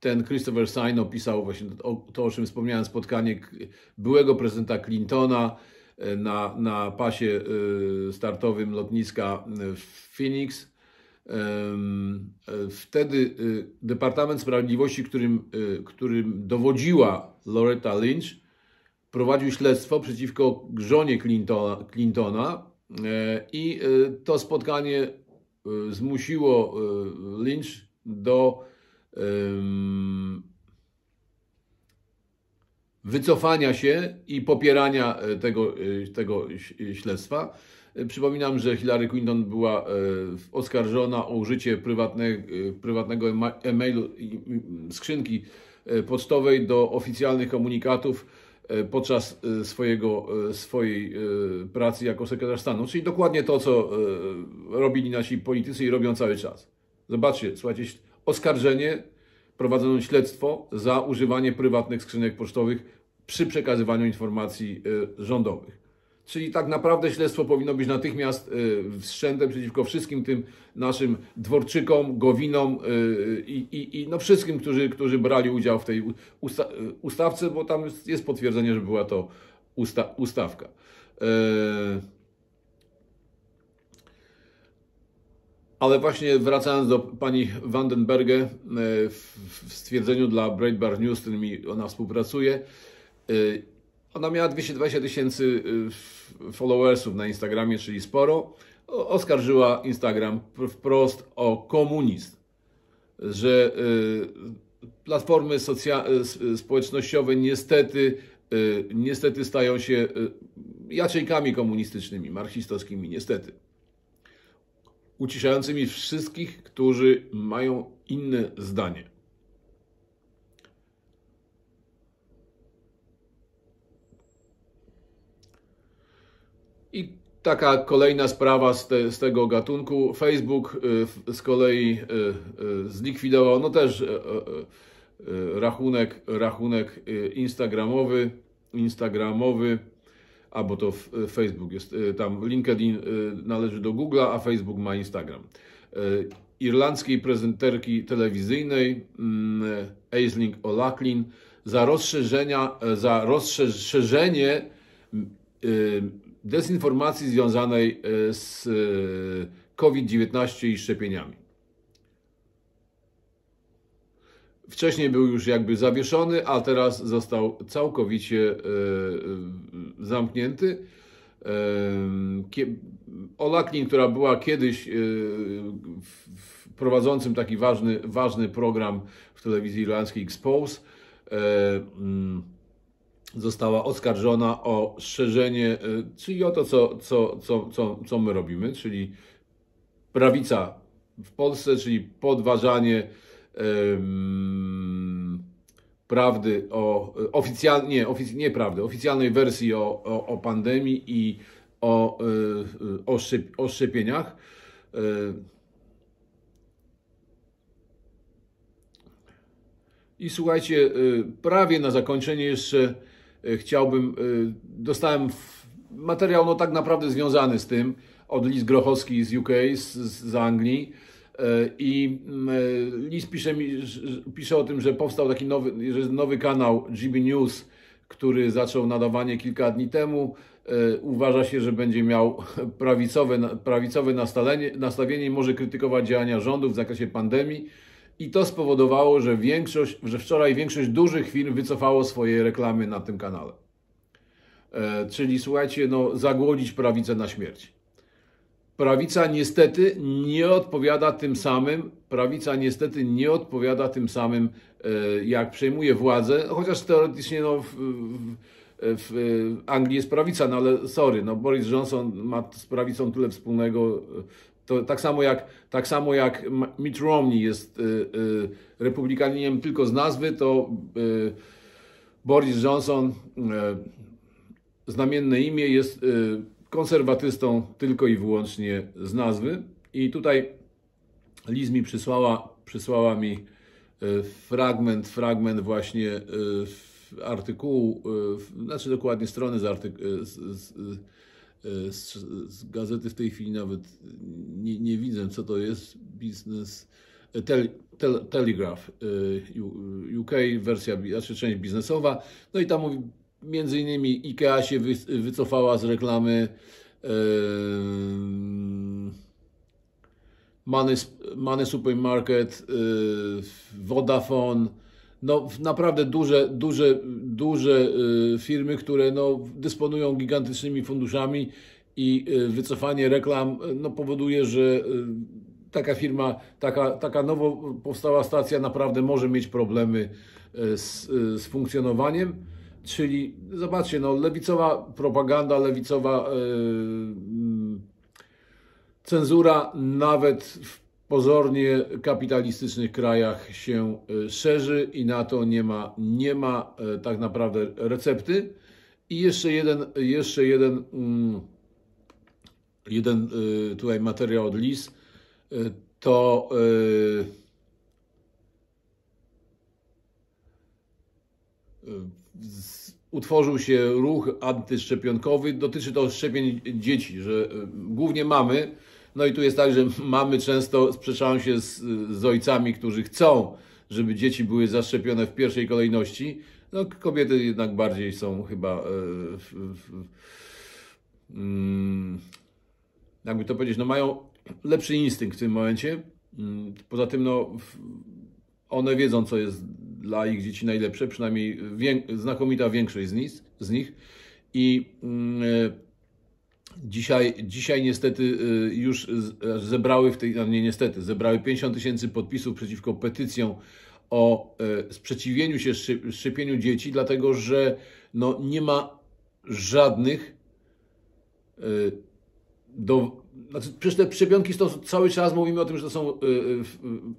ten Christopher Sign opisał właśnie to, o czym wspomniałem, spotkanie byłego prezydenta Clintona e, na, na pasie e, startowym lotniska w Phoenix. Wtedy e, Departament Sprawiedliwości, którym, którym dowodziła Loretta Lynch, prowadził śledztwo przeciwko żonie Clintona i to spotkanie Y, zmusiło y, Lynch do wycofania się i popierania tego, tego śledztwa. Przypominam, że Hillary Clinton była oskarżona o użycie prywatne, prywatnego e-mailu, skrzynki pocztowej do oficjalnych komunikatów podczas e, swojego, e, swojej pracy jako sekretarz stanu. Czyli dokładnie to, co robili nasi politycy i robią cały czas. Zobaczcie, słuchajcie, oskarżenie, prowadzono śledztwo za używanie prywatnych skrzynek pocztowych przy przekazywaniu informacji rządowych. Czyli tak naprawdę śledztwo powinno być natychmiast y, wstrzętem przeciwko wszystkim tym naszym dworczykom, gowinom y, i, i, i no wszystkim, którzy, którzy brali udział w tej usta ustawce, bo tam jest potwierdzenie, że była to usta ustawka. Ale właśnie wracając do pani Vandenberge w stwierdzeniu dla Breitbart News, z którymi ona współpracuje, ona miała 220 tysięcy y, followersów na Instagramie, czyli sporo. Oskarżyła Instagram wprost o komunizm, że y, platformy y, społecznościowe niestety, niestety stają się jaczejkami komunistycznymi, marksistowskimi, niestety. Uciszającymi wszystkich, którzy mają inne zdanie. I taka kolejna sprawa z, te, z tego gatunku. Facebook z kolei zlikwidował, no też rachunek, rachunek instagramowy, instagramowy, albo to Facebook jest, tam LinkedIn należy do Google'a, a Facebook ma Instagram irlandzkiej prezenterki telewizyjnej mm, Aisling O'Loughlin za, rozszerzenia, za rozszerzenie y, dezinformacji związanej y, z y, COVID-19 i szczepieniami. Wcześniej był już jakby zawieszony, a teraz został całkowicie zamknięty. Olaklin, która była kiedyś prowadzącym taki ważny, ważny program w telewizji irlandzkiej Expose, mm, została oskarżona o szerzenie, e, czyli o to, co, co, co, co, co my robimy, czyli prawica w Polsce, czyli podważanie prawdy o oficjalnie, nie, ofic, nie prawdy, oficjalnej wersji o, o, o pandemii i o, e, o, szczep, o szczepieniach. E, I słuchajcie, prawie na zakończenie jeszcze chciałbym, dostałem materiał no tak naprawdę związany z tym, od Liz Grochowski z UK, z, z Anglii. I Liz pisze, mi, pisze o tym, że powstał taki nowy, że nowy kanał GB News, który zaczął nadawanie kilka dni temu. Uważa się, że będzie miał prawicowe, prawicowe nastawienie, nastawienie i może krytykować działania rządu w zakresie pandemii. I to spowodowało, że, większość, że wczoraj większość dużych firm wycofało swoje reklamy na tym kanale. E, czyli słuchajcie, no, zagłodzić prawicę na śmierć. Prawica niestety nie odpowiada tym samym, prawica niestety nie odpowiada tym samym, e, jak przejmuje władzę, chociaż teoretycznie no, w, w, w Anglii jest prawica, no ale sorry, no Boris Johnson ma z prawicą tyle wspólnego, to tak samo jak, tak samo jak Mitt Romney jest y, y, republikaninem tylko z nazwy, to y, Boris Johnson, y, znamienne imię, jest y, konserwatystą tylko i wyłącznie z nazwy. I tutaj Liz mi przysłała, przysłała mi y, fragment, fragment właśnie artykułu, znaczy dokładnie strony z, artykułu. E, z, z, gazety w tej chwili nawet nie, nie widzę, co to jest. Biznes. E, tel, tel, Telegraph UK, e, wersja, znaczy część biznesowa. No i tam mówi, między innymi IKEA się wy, wycofała z reklamy. Money, Money Supermarket, Vodafone no, naprawdę duże, duże, duże y, firmy, które no, dysponują gigantycznymi funduszami i y, wycofanie reklam y, no, powoduje, że taka firma, taka, taka nowo powstała stacja naprawdę może mieć problemy z, z funkcjonowaniem. Czyli zobaczcie, no, lewicowa propaganda, lewicowa yy, cenzura nawet w pozornie kapitalistycznych krajach się e, szerzy i na to nie ma, nie ma e, tak naprawdę recepty. I jeszcze jeden, jeszcze jeden, mm, jeden e, tutaj materiał od LIS, to utworzył się ruch antyszczepionkowy. Dotyczy to szczepień dzieci, że głównie mamy no i tu jest tak, że mamy często sprzeczają się z, z ojcami, którzy chcą, żeby dzieci były zaszczepione w pierwszej kolejności. No, kobiety jednak bardziej są chyba, e, mm, jakby to powiedzieć, no mają lepszy instynkt w tym momencie. Mm, poza tym, no, one wiedzą, co jest dla ich dzieci najlepsze, przynajmniej znakomita większość z nich. Z nich. I yy, Dzisiaj, dzisiaj niestety y, już zebrały w tej, no nie niestety, zebrały 50 tysięcy podpisów przeciwko petycjom o e, sprzeciwieniu się szczepieniu dzieci, dlatego że no, nie ma żadnych e, do, znaczy, przecież te szczepionki to cały czas mówimy o tym, że to są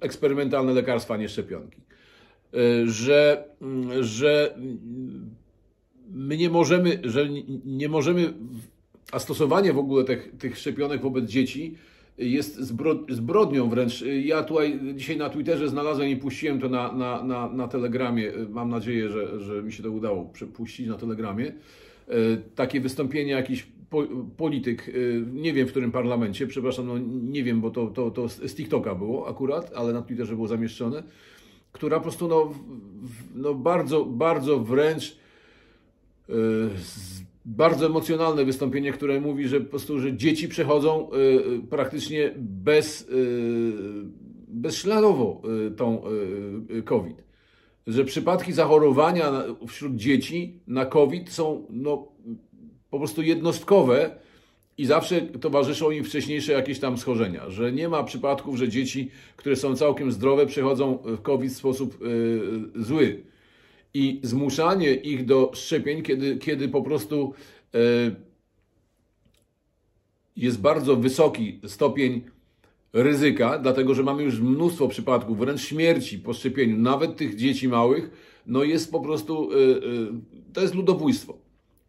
eksperymentalne lekarstwa, nie szczepionki. Że, że my nie możemy, że nie możemy a stosowanie w ogóle tych, tych szczepionek wobec dzieci jest zbrodnią wręcz. Ja tutaj dzisiaj na Twitterze znalazłem i puściłem to na, na, na, na Telegramie. Mam nadzieję, że, że mi się to udało przepuścić na Telegramie. E, takie wystąpienie jakiś polityk, e, nie wiem w którym parlamencie, przepraszam, no nie wiem, bo to, to, to z TikToka było akurat, ale na Twitterze było zamieszczone, która po prostu no, no bardzo, bardzo wręcz e, bardzo emocjonalne wystąpienie, które mówi, że po prostu, że dzieci przechodzą praktycznie bez, bezśladowo tą COVID że przypadki zachorowania wśród dzieci na COVID są no, po prostu jednostkowe i zawsze towarzyszą im wcześniejsze jakieś tam schorzenia, że nie ma przypadków, że dzieci, które są całkiem zdrowe, przechodzą COVID w sposób y, zły. I zmuszanie ich do szczepień, kiedy, kiedy po prostu y, jest bardzo wysoki stopień ryzyka, dlatego że mamy już mnóstwo przypadków, wręcz śmierci po szczepieniu, nawet tych dzieci małych, no jest po prostu, yy, yy, to jest ludobójstwo.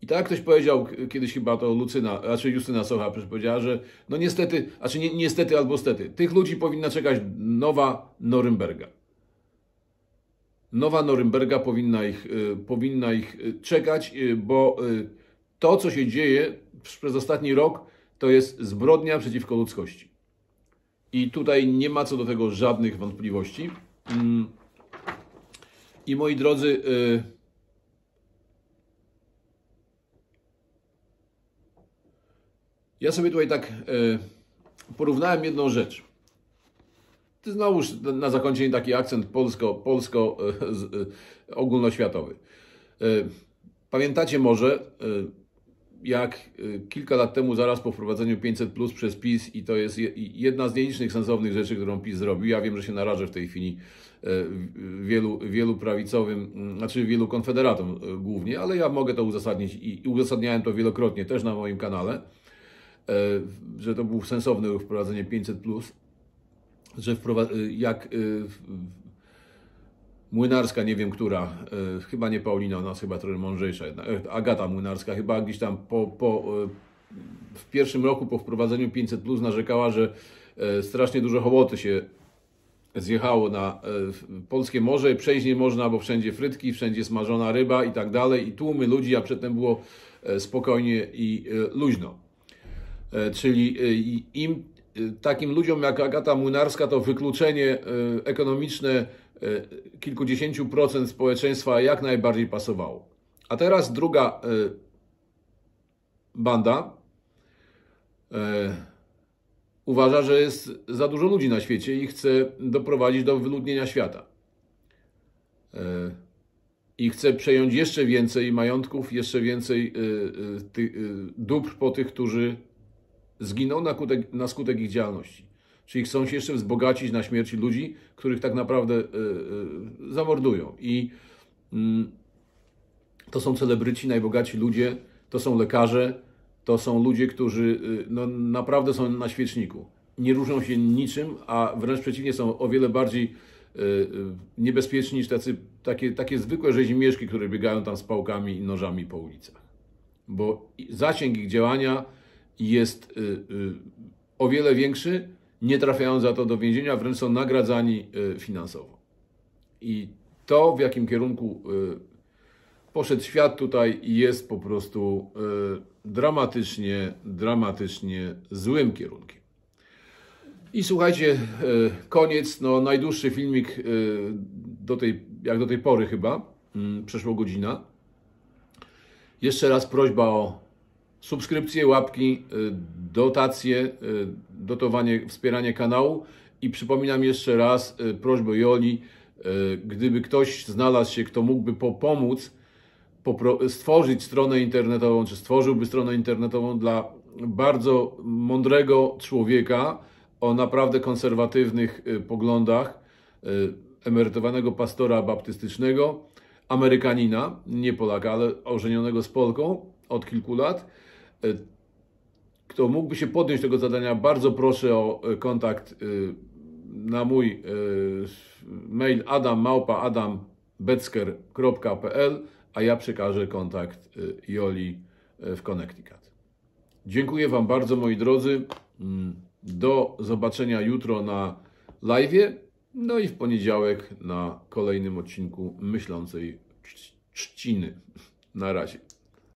I tak ktoś powiedział kiedyś chyba to Lucyna, raczej Justyna Socha powiedziała, że no niestety, znaczy nie, niestety albo stety, tych ludzi powinna czekać nowa Norymberga. Nowa Norymberga powinna ich, yy, powinna ich y, czekać, y, bo y, to, co się dzieje przez ostatni rok, to jest zbrodnia przeciwko ludzkości. I tutaj nie ma co do tego żadnych wątpliwości. Mm. I moi drodzy, y, ja sobie tutaj tak y, porównałem jedną rzecz. Znowuż na zakończenie taki akcent polsko, polsko y, ogólnoświatowy. Pamiętacie może, jak kilka lat temu, zaraz po wprowadzeniu 500 plus przez PiS, i to jest jedna z nielicznych sensownych rzeczy, którą PiS zrobił. Ja wiem, że się narażę w tej chwili e, wielu, wielu prawicowym, mm, znaczy wielu konfederatom e, głównie, ale ja mogę to uzasadnić i uzasadniałem to wielokrotnie też na moim kanale, e, że to był sensowne wprowadzenie 500 plus, że jak Młynarska, nie wiem która, e, chyba nie Paulina, ona jest chyba trochę mądrzejsza e, Agata Młynarska, chyba gdzieś tam po, po, e, w pierwszym roku po wprowadzeniu 500 plus narzekała, że strasznie dużo hołoty się zjechało na polskie morze, przejść nie można, bo wszędzie frytki, wszędzie smażona ryba i tak dalej, i tłumy ludzi, a przedtem było spokojnie i luźno. Czyli im takim ludziom jak Agata Młynarska to wykluczenie ekonomiczne E, kilkudziesięciu procent społeczeństwa jak najbardziej pasowało. A teraz druga banda uważa, że jest za dużo ludzi na świecie i chce doprowadzić do wyludnienia świata. I chce przejąć jeszcze więcej majątków, jeszcze więcej dóbr po tych, którzy zginą na skutek, na skutek ich działalności. Czyli chcą się jeszcze wzbogacić na śmierci ludzi, których tak naprawdę y, y, zamordują. I y, to są celebryci, najbogaci ludzie, to są lekarze, to są ludzie, którzy y, no, naprawdę są na świeczniku. Nie różnią się niczym, a wręcz przeciwnie, są o wiele bardziej niebezpieczni niż tacy, takie, takie zwykłe rzezimieszki, które biegają tam z pałkami i nożami po ulicach. Bo zasięg ich działania jest o wiele większy nie trafiają za to do więzienia, wręcz są nagradzani e, finansowo. I to, w jakim kierunku poszedł świat tutaj, jest po prostu dramatycznie, dramatycznie złym kierunkiem. I słuchajcie, koniec, no najdłuższy filmik do tej, jak do tej pory chyba, mm, przeszło godzina. Jeszcze raz prośba o subskrypcje, łapki, y, dotacje, y, dotowanie, wspieranie kanału. I przypominam jeszcze raz y, prośbę Joli, gdyby ktoś znalazł się, kto mógłby pomóc stworzyć stronę internetową, czy stworzyłby stronę internetową dla bardzo mądrego człowieka o naprawdę konserwatywnych poglądach, emerytowanego pastora baptystycznego, Amerykanina, nie Polaka, ale ożenionego z Polką od kilku lat, kto mógłby się podjąć tego zadania, bardzo proszę o e, kontakt e, na mój mail adammałpa.adambecker.pl, a ja przekażę kontakt Joli w Connecticut. Dziękuję Wam bardzo, moi drodzy. Mm, Do zobaczenia jutro na live, no i w poniedziałek na kolejnym odcinku Myślącej Trzciny. Na razie.